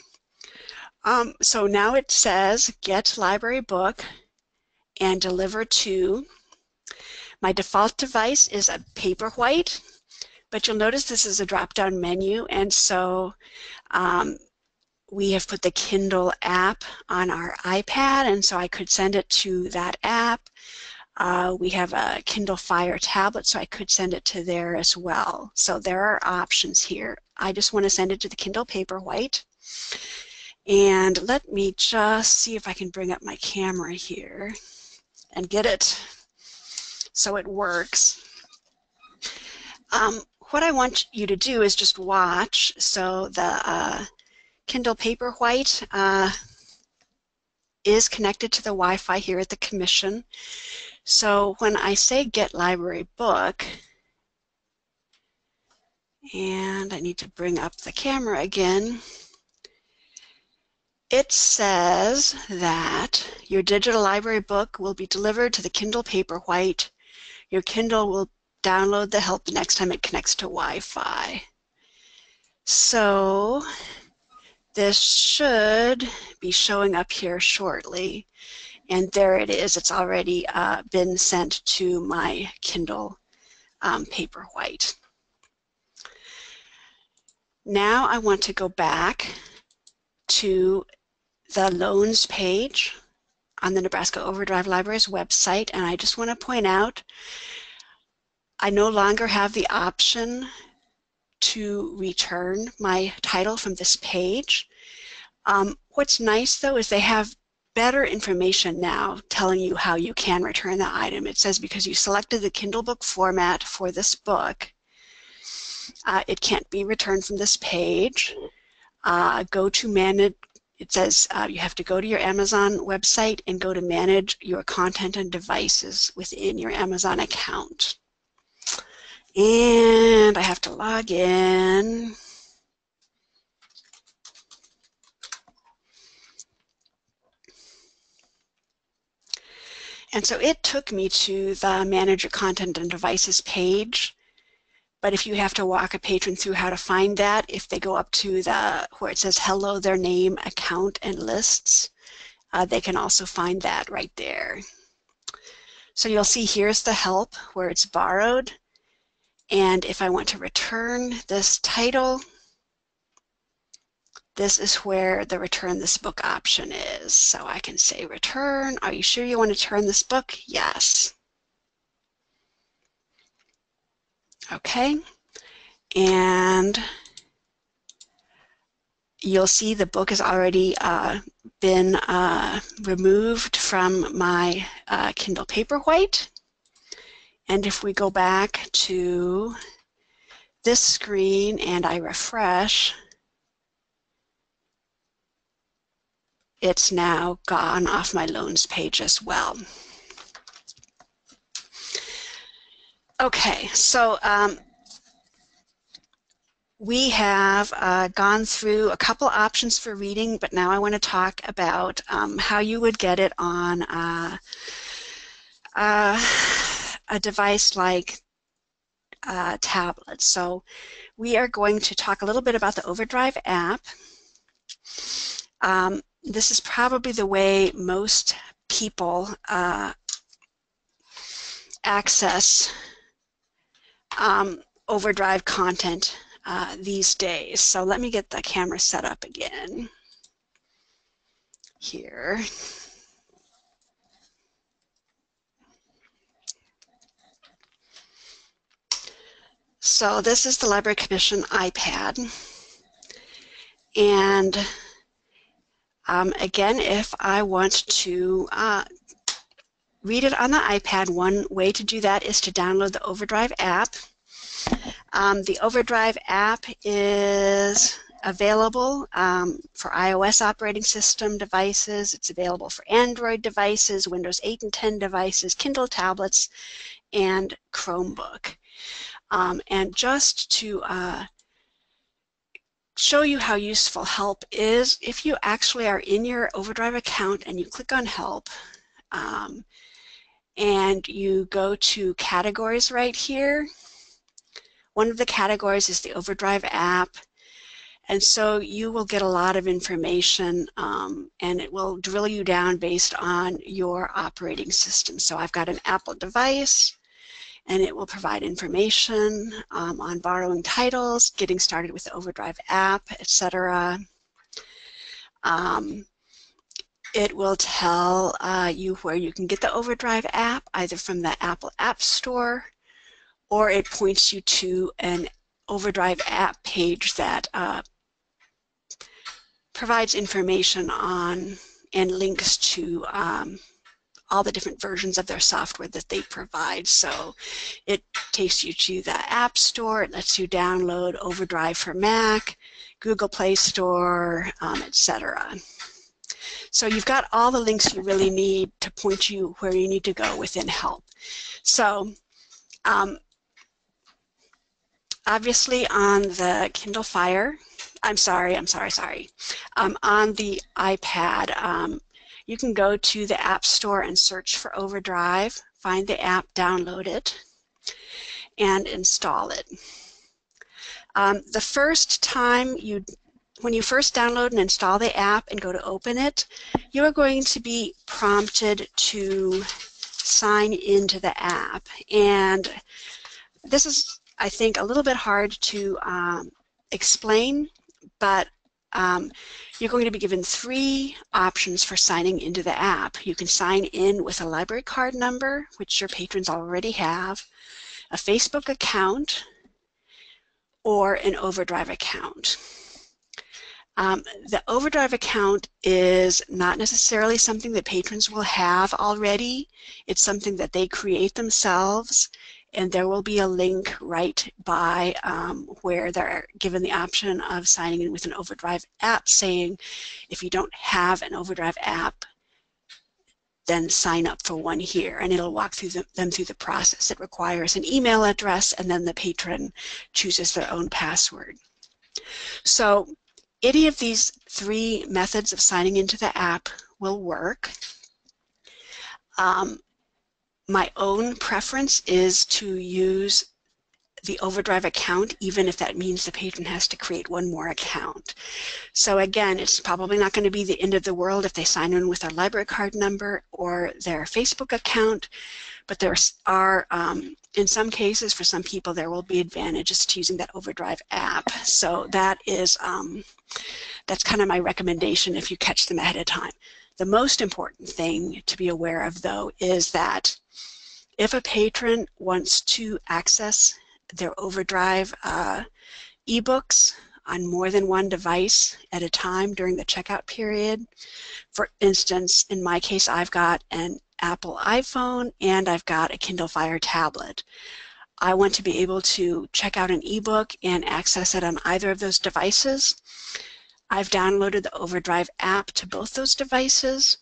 Um, so now it says get library book and deliver to. My default device is a Paperwhite, but you'll notice this is a drop-down menu, and so um, we have put the Kindle app on our iPad, and so I could send it to that app. Uh, we have a Kindle Fire tablet, so I could send it to there as well. So there are options here. I just want to send it to the Kindle Paperwhite. And let me just see if I can bring up my camera here and get it so it works. Um, what I want you to do is just watch. So the uh, Kindle Paperwhite uh, is connected to the Wi-Fi here at the Commission. So when I say get library book, and I need to bring up the camera again, it says that your digital library book will be delivered to the Kindle Paperwhite. Your Kindle will download the help the next time it connects to Wi-Fi. So this should be showing up here shortly. And there it is. It's already uh, been sent to my Kindle um, Paperwhite. Now I want to go back to the loans page on the Nebraska Overdrive Library's website, and I just want to point out I no longer have the option to return my title from this page. Um, what's nice though is they have better information now telling you how you can return the item. It says because you selected the Kindle book format for this book, uh, it can't be returned from this page. Uh, go to manage, it says uh, you have to go to your Amazon website and go to manage your content and devices within your Amazon account. And I have to log in. And so it took me to the Manage Your Content and Devices page. But if you have to walk a patron through how to find that, if they go up to the where it says hello, their name, account, and lists, uh, they can also find that right there. So you'll see here's the help where it's borrowed. And if I want to return this title, this is where the return this book option is. So I can say return, are you sure you want to turn this book? Yes. Okay, and you'll see the book has already uh, been uh, removed from my uh, Kindle Paperwhite. And if we go back to this screen and I refresh, it's now gone off my loans page as well. Okay, so um, we have uh, gone through a couple options for reading, but now I want to talk about um, how you would get it on uh, uh, a device like uh, tablet. So we are going to talk a little bit about the Overdrive app. Um, this is probably the way most people uh, access um, overdrive content uh, these days. So let me get the camera set up again here. So this is the Library Commission iPad. And um, again, if I want to uh, read it on the iPad, one way to do that is to download the Overdrive app. Um, the Overdrive app is available um, for iOS operating system devices. It's available for Android devices, Windows 8 and 10 devices, Kindle tablets, and Chromebook. Um, and just to uh, show you how useful help is, if you actually are in your Overdrive account and you click on help um, and you go to categories right here, one of the categories is the Overdrive app. And so you will get a lot of information um, and it will drill you down based on your operating system. So I've got an Apple device, and it will provide information um, on borrowing titles, getting started with the Overdrive app, etc. Um, it will tell uh, you where you can get the Overdrive app, either from the Apple App Store, or it points you to an Overdrive app page that uh, provides information on and links to um, all the different versions of their software that they provide. So it takes you to the App Store, it lets you download Overdrive for Mac, Google Play Store, um, etc. So you've got all the links you really need to point you where you need to go within help. So um, obviously on the Kindle Fire, I'm sorry, I'm sorry, sorry. Um, on the iPad, um, you can go to the App Store and search for Overdrive, find the app, download it, and install it. Um, the first time you, when you first download and install the app and go to open it, you are going to be prompted to sign into the app. And this is, I think, a little bit hard to um, explain, but um, you're going to be given three options for signing into the app. You can sign in with a library card number, which your patrons already have, a Facebook account, or an Overdrive account. Um, the Overdrive account is not necessarily something that patrons will have already. It's something that they create themselves and there will be a link right by um, where they're given the option of signing in with an Overdrive app saying if you don't have an Overdrive app, then sign up for one here and it'll walk through the, them through the process. It requires an email address and then the patron chooses their own password. So any of these three methods of signing into the app will work. Um, my own preference is to use the Overdrive account, even if that means the patron has to create one more account. So again, it's probably not going to be the end of the world if they sign in with their library card number or their Facebook account, but there are, um, in some cases, for some people, there will be advantages to using that Overdrive app. So that is, um, that's kind of my recommendation if you catch them ahead of time. The most important thing to be aware of, though, is that if a patron wants to access their Overdrive uh, ebooks on more than one device at a time during the checkout period, for instance, in my case, I've got an Apple iPhone and I've got a Kindle Fire tablet. I want to be able to check out an ebook and access it on either of those devices. I've downloaded the Overdrive app to both those devices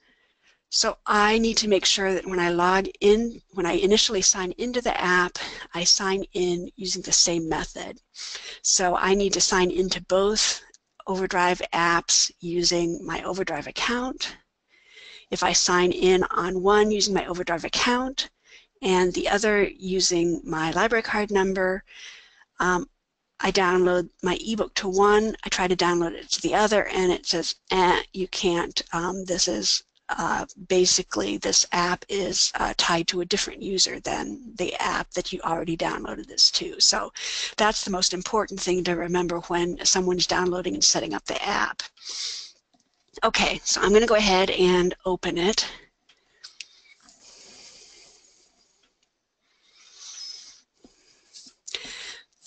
so I need to make sure that when I log in, when I initially sign into the app, I sign in using the same method. So I need to sign into both Overdrive apps using my Overdrive account. If I sign in on one using my Overdrive account and the other using my library card number, um, I download my ebook to one, I try to download it to the other, and it says, eh, you can't, um, this is uh, basically this app is uh, tied to a different user than the app that you already downloaded this to. So that's the most important thing to remember when someone's downloading and setting up the app. Okay, so I'm going to go ahead and open it.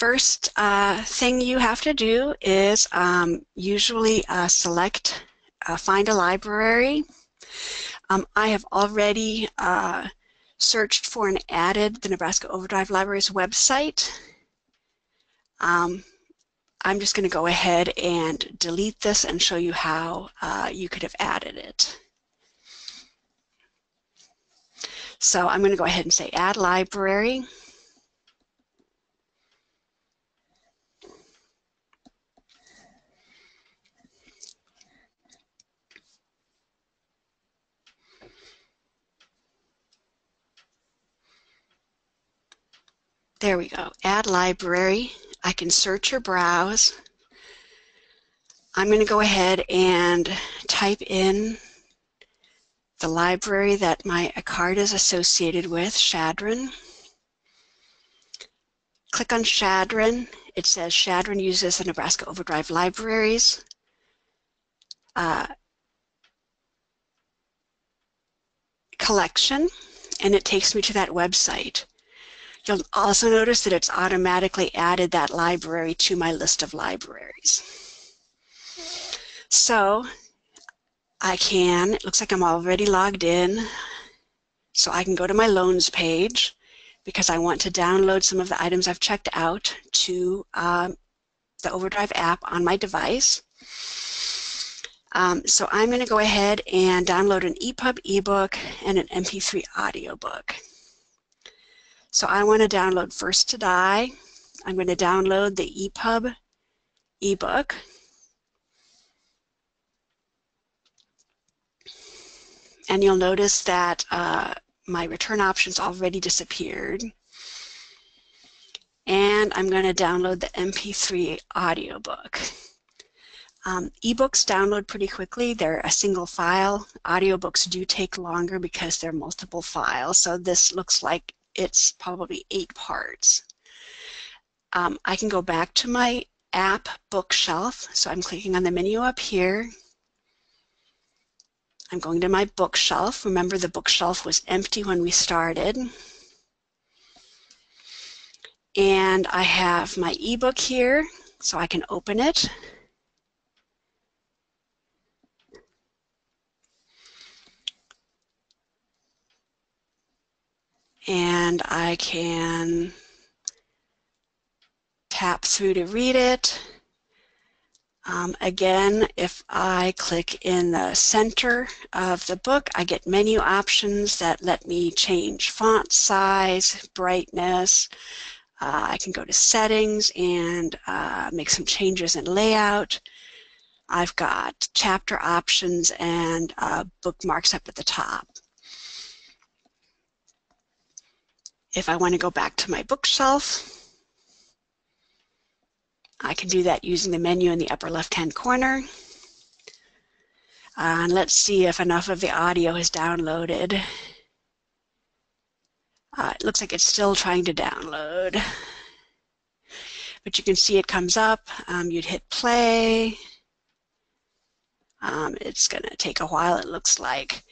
First uh, thing you have to do is um, usually uh, select, uh, find a library um, I have already uh, searched for and added the Nebraska Overdrive Library's website. Um, I'm just going to go ahead and delete this and show you how uh, you could have added it. So I'm going to go ahead and say add library. There we go. Add library. I can search or browse. I'm going to go ahead and type in the library that my card is associated with, Chadron. Click on Chadron. It says Chadron uses the Nebraska Overdrive libraries. Uh, collection, and it takes me to that website. You'll also notice that it's automatically added that library to my list of libraries. So I can, it looks like I'm already logged in, so I can go to my loans page because I want to download some of the items I've checked out to um, the Overdrive app on my device. Um, so I'm going to go ahead and download an EPUB ebook and an MP3 audiobook. So I want to download First to Die. I'm going to download the EPUB ebook. And you'll notice that uh, my return options already disappeared. And I'm going to download the MP3 audiobook. Um, ebooks download pretty quickly. They're a single file. Audiobooks do take longer because they're multiple files. So this looks like it's probably eight parts. Um, I can go back to my app bookshelf. So I'm clicking on the menu up here. I'm going to my bookshelf. Remember the bookshelf was empty when we started. And I have my ebook here, so I can open it. And I can tap through to read it. Um, again, if I click in the center of the book, I get menu options that let me change font size, brightness. Uh, I can go to settings and uh, make some changes in layout. I've got chapter options and uh, bookmarks up at the top. If I want to go back to my bookshelf, I can do that using the menu in the upper left-hand corner. Uh, and let's see if enough of the audio is downloaded. Uh, it looks like it's still trying to download. But you can see it comes up. Um, you'd hit play. Um, it's going to take a while, it looks like.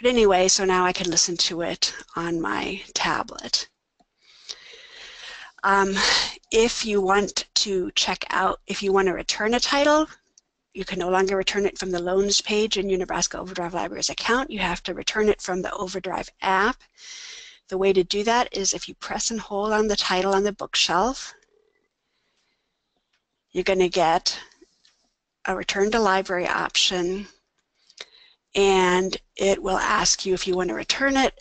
But anyway, so now I can listen to it on my tablet. Um, if you want to check out, if you want to return a title, you can no longer return it from the loans page in your Nebraska Overdrive Libraries account. You have to return it from the Overdrive app. The way to do that is if you press and hold on the title on the bookshelf, you're going to get a return to library option and it will ask you if you want to return it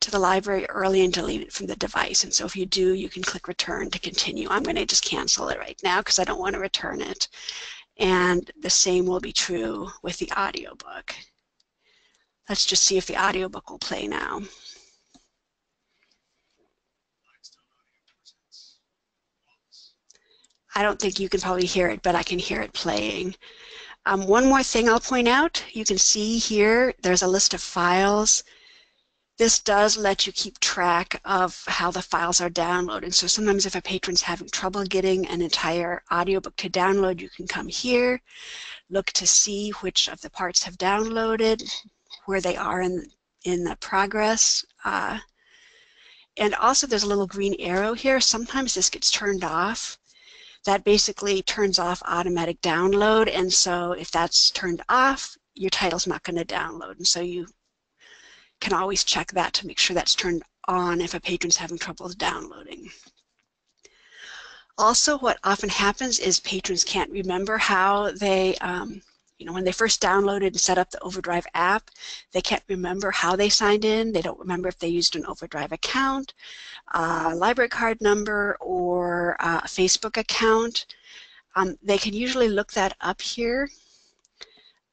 to the library early and delete it from the device. And so if you do, you can click return to continue. I'm going to just cancel it right now because I don't want to return it. And the same will be true with the audiobook. Let's just see if the audiobook will play now. I don't think you can probably hear it, but I can hear it playing. Um, one more thing I'll point out, you can see here there's a list of files this does let you keep track of how the files are downloading. So sometimes if a patron's having trouble getting an entire audiobook to download, you can come here, look to see which of the parts have downloaded, where they are in, in the progress. Uh, and also there's a little green arrow here. Sometimes this gets turned off. That basically turns off automatic download. And so if that's turned off, your title's not going to download. And so you can always check that to make sure that's turned on if a patron's having trouble downloading. Also, what often happens is patrons can't remember how they, um, you know, when they first downloaded and set up the Overdrive app, they can't remember how they signed in. They don't remember if they used an Overdrive account, a library card number, or a Facebook account. Um, they can usually look that up here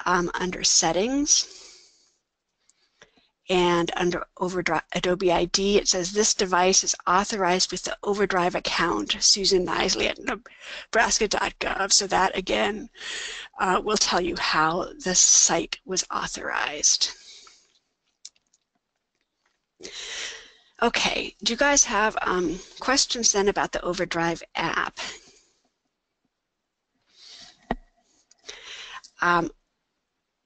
um, under settings and under Overdrive, Adobe ID, it says this device is authorized with the Overdrive account, Susan Knisely at nebraska.gov. So that again uh, will tell you how the site was authorized. Okay, do you guys have um, questions then about the Overdrive app? Um,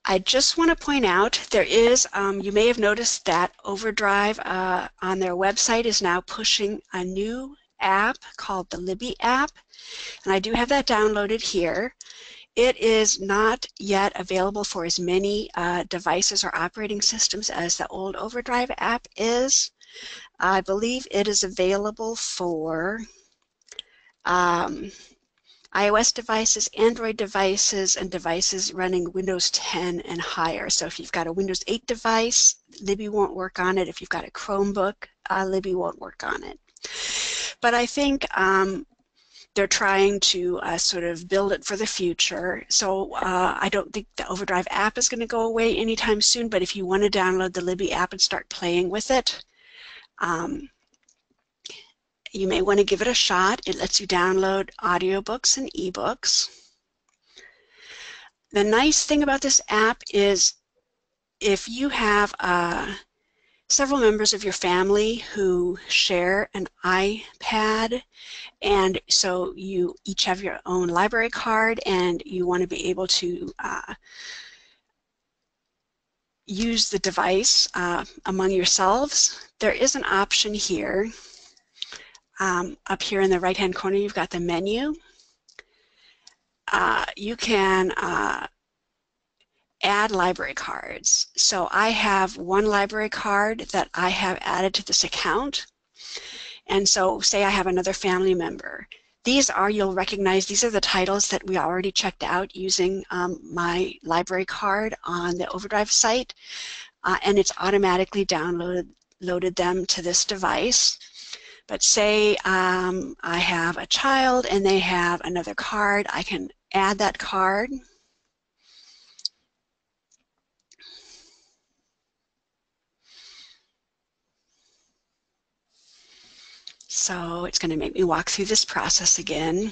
I just want to point out there is, um, you may have noticed that Overdrive uh, on their website is now pushing a new app called the Libby app. And I do have that downloaded here. It is not yet available for as many uh, devices or operating systems as the old Overdrive app is. I believe it is available for um, iOS devices, Android devices, and devices running Windows 10 and higher. So if you've got a Windows 8 device, Libby won't work on it. If you've got a Chromebook, uh, Libby won't work on it. But I think um, they're trying to uh, sort of build it for the future. So uh, I don't think the Overdrive app is going to go away anytime soon, but if you want to download the Libby app and start playing with it, um, you may want to give it a shot. It lets you download audiobooks and ebooks. The nice thing about this app is if you have uh, several members of your family who share an iPad and so you each have your own library card and you want to be able to uh, use the device uh, among yourselves, there is an option here um, up here in the right-hand corner, you've got the menu. Uh, you can uh, add library cards. So I have one library card that I have added to this account. And so say I have another family member. These are, you'll recognize, these are the titles that we already checked out using um, my library card on the Overdrive site. Uh, and it's automatically downloaded loaded them to this device. But say um, I have a child and they have another card, I can add that card. So it's going to make me walk through this process again.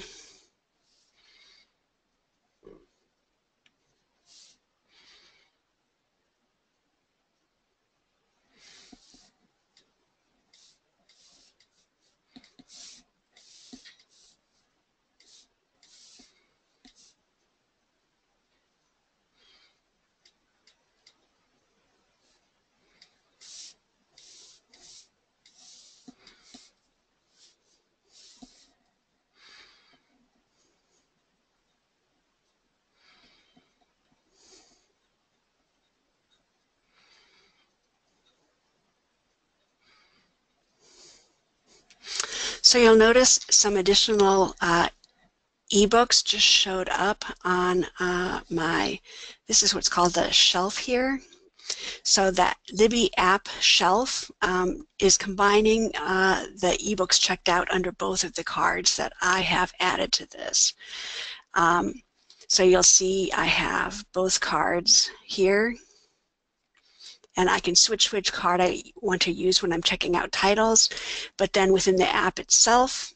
So you'll notice some additional uh, ebooks just showed up on uh, my, this is what's called the shelf here. So that Libby app shelf um, is combining uh, the ebooks checked out under both of the cards that I have added to this. Um, so you'll see I have both cards here and I can switch which card I want to use when I'm checking out titles. But then within the app itself,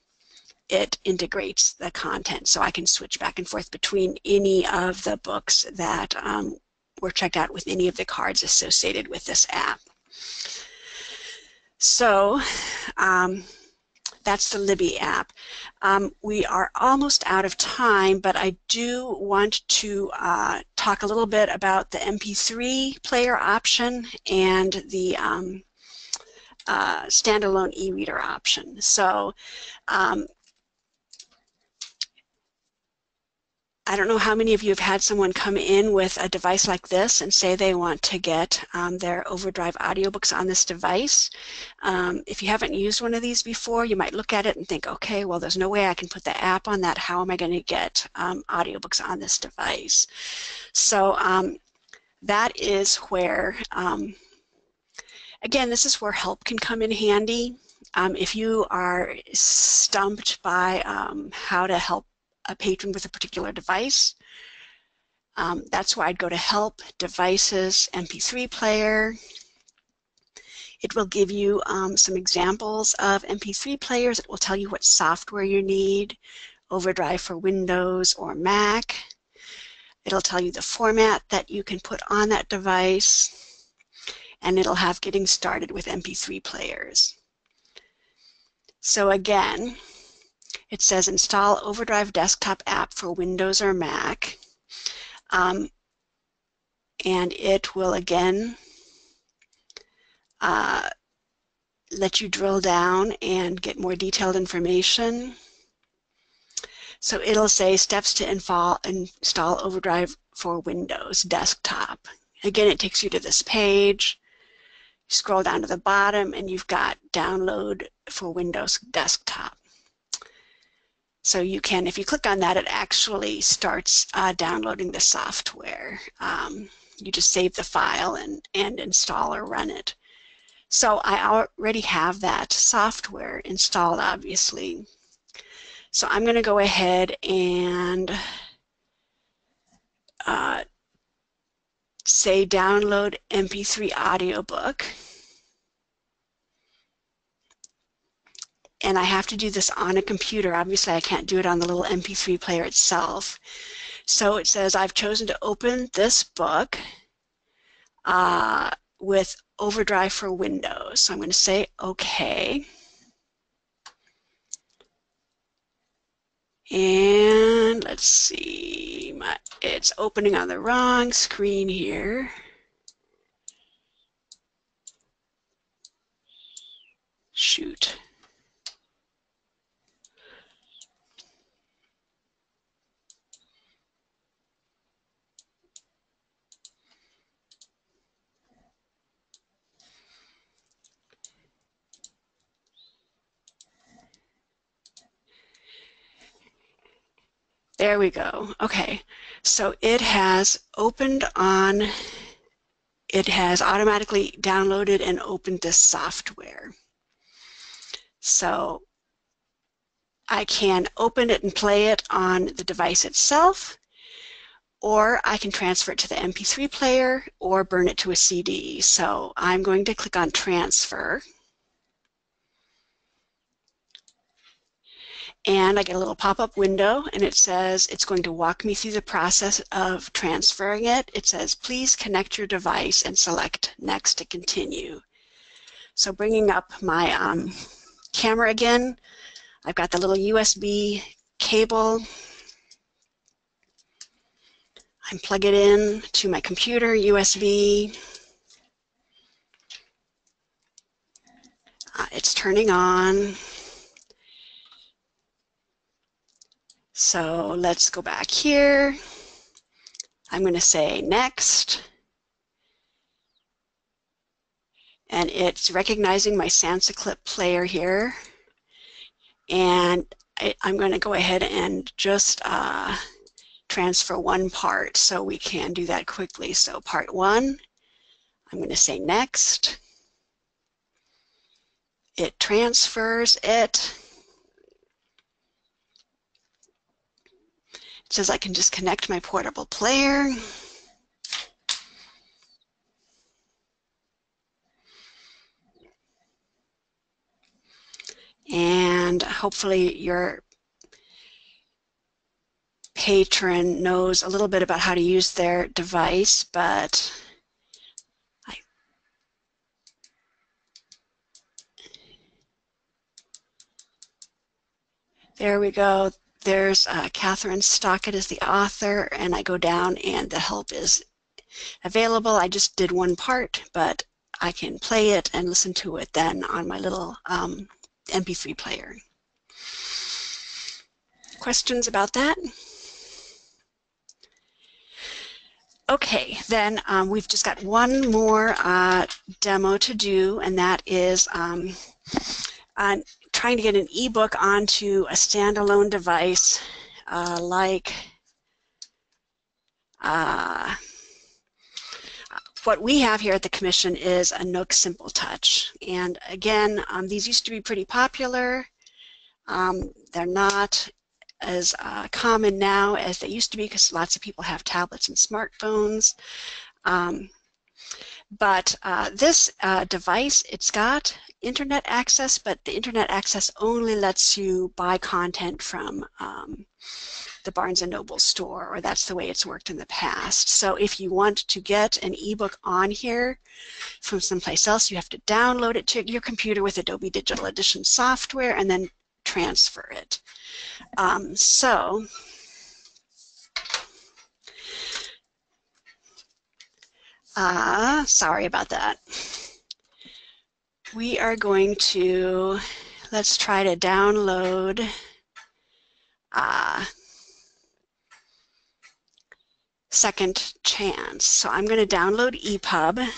it integrates the content. So I can switch back and forth between any of the books that um, were checked out with any of the cards associated with this app. So um, that's the Libby app. Um, we are almost out of time, but I do want to uh, talk a little bit about the MP3 player option and the um, uh, standalone e-reader option. So um, I don't know how many of you have had someone come in with a device like this and say they want to get um, their Overdrive audiobooks on this device. Um, if you haven't used one of these before, you might look at it and think, okay, well, there's no way I can put the app on that. How am I going to get um, audiobooks on this device? So um, that is where, um, again, this is where help can come in handy. Um, if you are stumped by how to help a patron with a particular device. Um, that's why I'd go to Help, Devices, MP3 Player. It will give you um, some examples of MP3 players. It will tell you what software you need, Overdrive for Windows or Mac. It'll tell you the format that you can put on that device, and it'll have getting started with MP3 players. So again, it says install Overdrive desktop app for Windows or Mac. Um, and it will again uh, let you drill down and get more detailed information. So it'll say steps to install, install Overdrive for Windows desktop. Again, it takes you to this page. Scroll down to the bottom and you've got download for Windows desktop. So you can, if you click on that, it actually starts uh, downloading the software. Um, you just save the file and, and install or run it. So I already have that software installed, obviously. So I'm going to go ahead and uh, say download MP3 audiobook. And I have to do this on a computer. Obviously, I can't do it on the little MP3 player itself. So it says I've chosen to open this book uh, with Overdrive for Windows. So I'm going to say OK. And let's see, my, it's opening on the wrong screen here. Shoot. There we go. Okay, so it has opened on, it has automatically downloaded and opened the software. So I can open it and play it on the device itself, or I can transfer it to the MP3 player or burn it to a CD. So I'm going to click on transfer. And I get a little pop-up window and it says it's going to walk me through the process of transferring it. It says, please connect your device and select next to continue. So bringing up my um, camera again, I've got the little USB cable I plug it in to my computer, USB. Uh, it's turning on. So let's go back here. I'm going to say next. And it's recognizing my Sansa Clip player here. And I, am going to go ahead and just uh, transfer one part so we can do that quickly. So part one, I'm going to say next. It transfers it. Says I can just connect my portable player. And hopefully your patron knows a little bit about how to use their device, but I, there we go. There's uh, Kathryn Stockett is the author, and I go down and the help is available. I just did one part, but I can play it and listen to it then on my little um, MP3 player. Questions about that? Okay, then um, we've just got one more uh, demo to do, and that is um, trying to get an ebook onto a standalone device uh, like uh, what we have here at the Commission is a Nook Simple Touch. And again, um, these used to be pretty popular. Um, they're not as uh, common now as they used to be because lots of people have tablets and smartphones. Um, but uh, this uh, device, it's got internet access, but the internet access only lets you buy content from um, the Barnes & Noble store, or that's the way it's worked in the past. So if you want to get an ebook on here from someplace else, you have to download it to your computer with Adobe Digital Edition software and then transfer it. Um, so uh, sorry about that. We are going to, let's try to download uh, Second Chance. So I'm going to download EPUB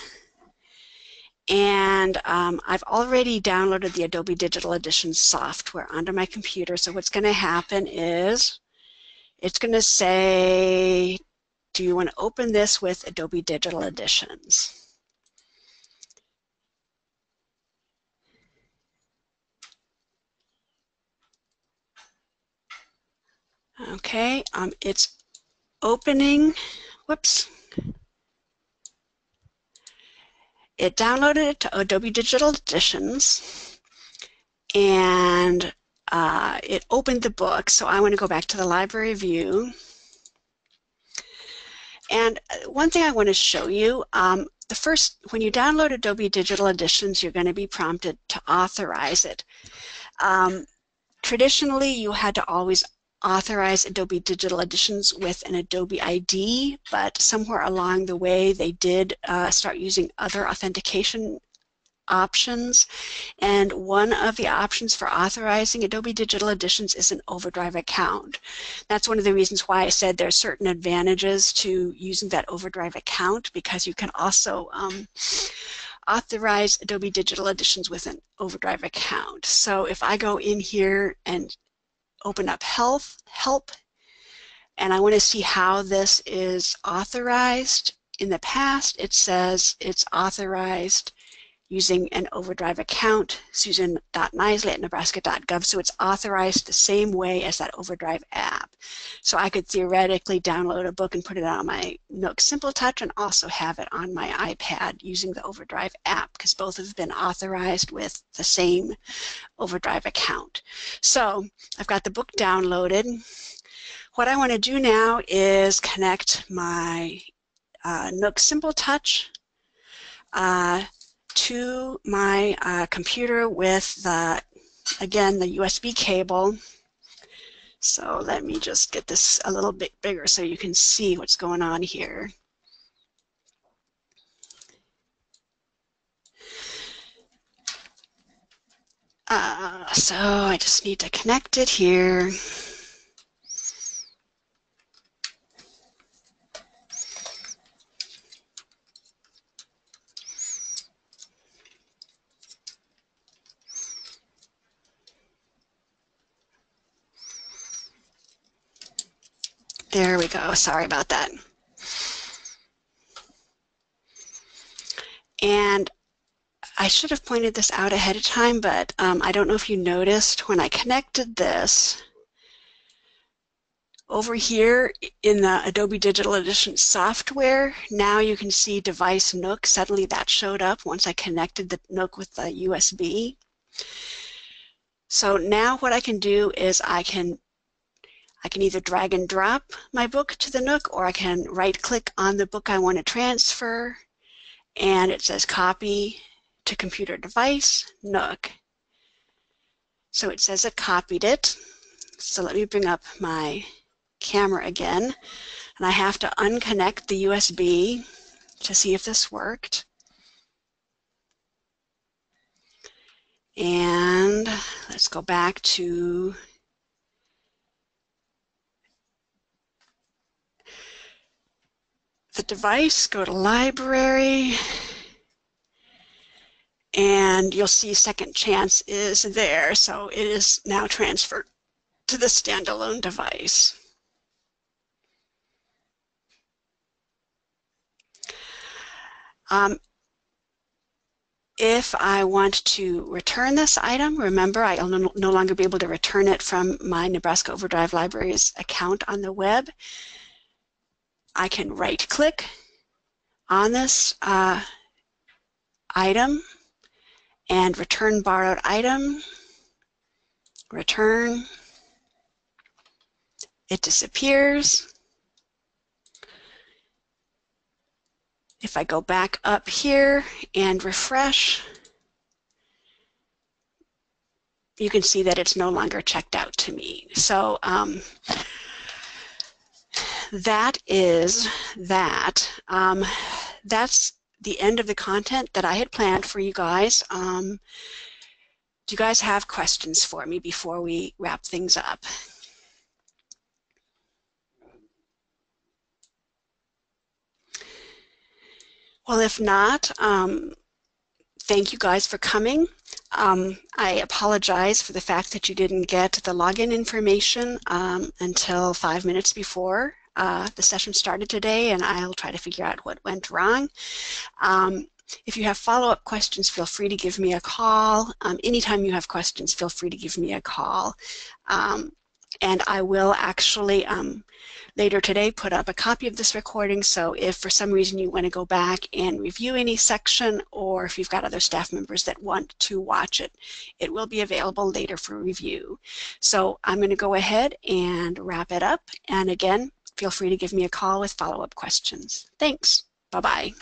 and um, I've already downloaded the Adobe Digital Edition software onto my computer. So what's going to happen is it's going to say, do you want to open this with Adobe Digital Editions? Okay, um, it's opening, whoops, it downloaded it to Adobe Digital Editions and uh, it opened the book. So I want to go back to the library view. And uh, one thing I want to show you, um, the first, when you download Adobe Digital Editions, you're going to be prompted to authorize it. Um, traditionally, you had to always authorize Adobe Digital Editions with an Adobe ID, but somewhere along the way they did uh, start using other authentication options and one of the options for authorizing Adobe Digital Editions is an Overdrive account. That's one of the reasons why I said there are certain advantages to using that Overdrive account because you can also um, authorize Adobe Digital Editions with an Overdrive account. So if I go in here and open up health, help, and I want to see how this is authorized. In the past, it says it's authorized using an Overdrive account, susan.knisely at nebraska.gov, so it's authorized the same way as that Overdrive app. So I could theoretically download a book and put it on my Nook Simple Touch and also have it on my iPad using the Overdrive app because both have been authorized with the same Overdrive account. So I've got the book downloaded. What I want to do now is connect my uh, Nook Simple Touch uh, to my uh, computer with the, again, the USB cable. So let me just get this a little bit bigger so you can see what's going on here. Uh, so I just need to connect it here. There we go. Sorry about that. And I should have pointed this out ahead of time, but um, I don't know if you noticed when I connected this, over here in the Adobe Digital Edition software, now you can see device Nook. Suddenly that showed up once I connected the Nook with the USB. So now what I can do is I can I can either drag and drop my book to the Nook or I can right click on the book I want to transfer and it says copy to computer device, Nook. So it says it copied it. So let me bring up my camera again and I have to unconnect the USB to see if this worked. And let's go back to the device, go to library, and you'll see second chance is there. So it is now transferred to the standalone device. Um, if I want to return this item, remember I'll no, no, longer be able to return it from my Nebraska Overdrive Libraries account on the web. I can right click on this uh, item and return borrowed item, return, it disappears. If I go back up here and refresh, you can see that it's no longer checked out to me. So um, that is that. Um, that's the end of the content that I had planned for you guys. Um, do you guys have questions for me before we wrap things up? Well, if not, um, thank you guys for coming. Um, I apologize for the fact that you didn't get the login information um, until five minutes before uh, the session started today and I'll try to figure out what went wrong. Um, if you have follow-up questions, feel free to give me a call. Um, anytime you have questions, feel free to give me a call. Um, and I will actually um, later today put up a copy of this recording so if for some reason you want to go back and review any section or if you've got other staff members that want to watch it, it will be available later for review. So I'm going to go ahead and wrap it up and again feel free to give me a call with follow-up questions. Thanks. Bye-bye.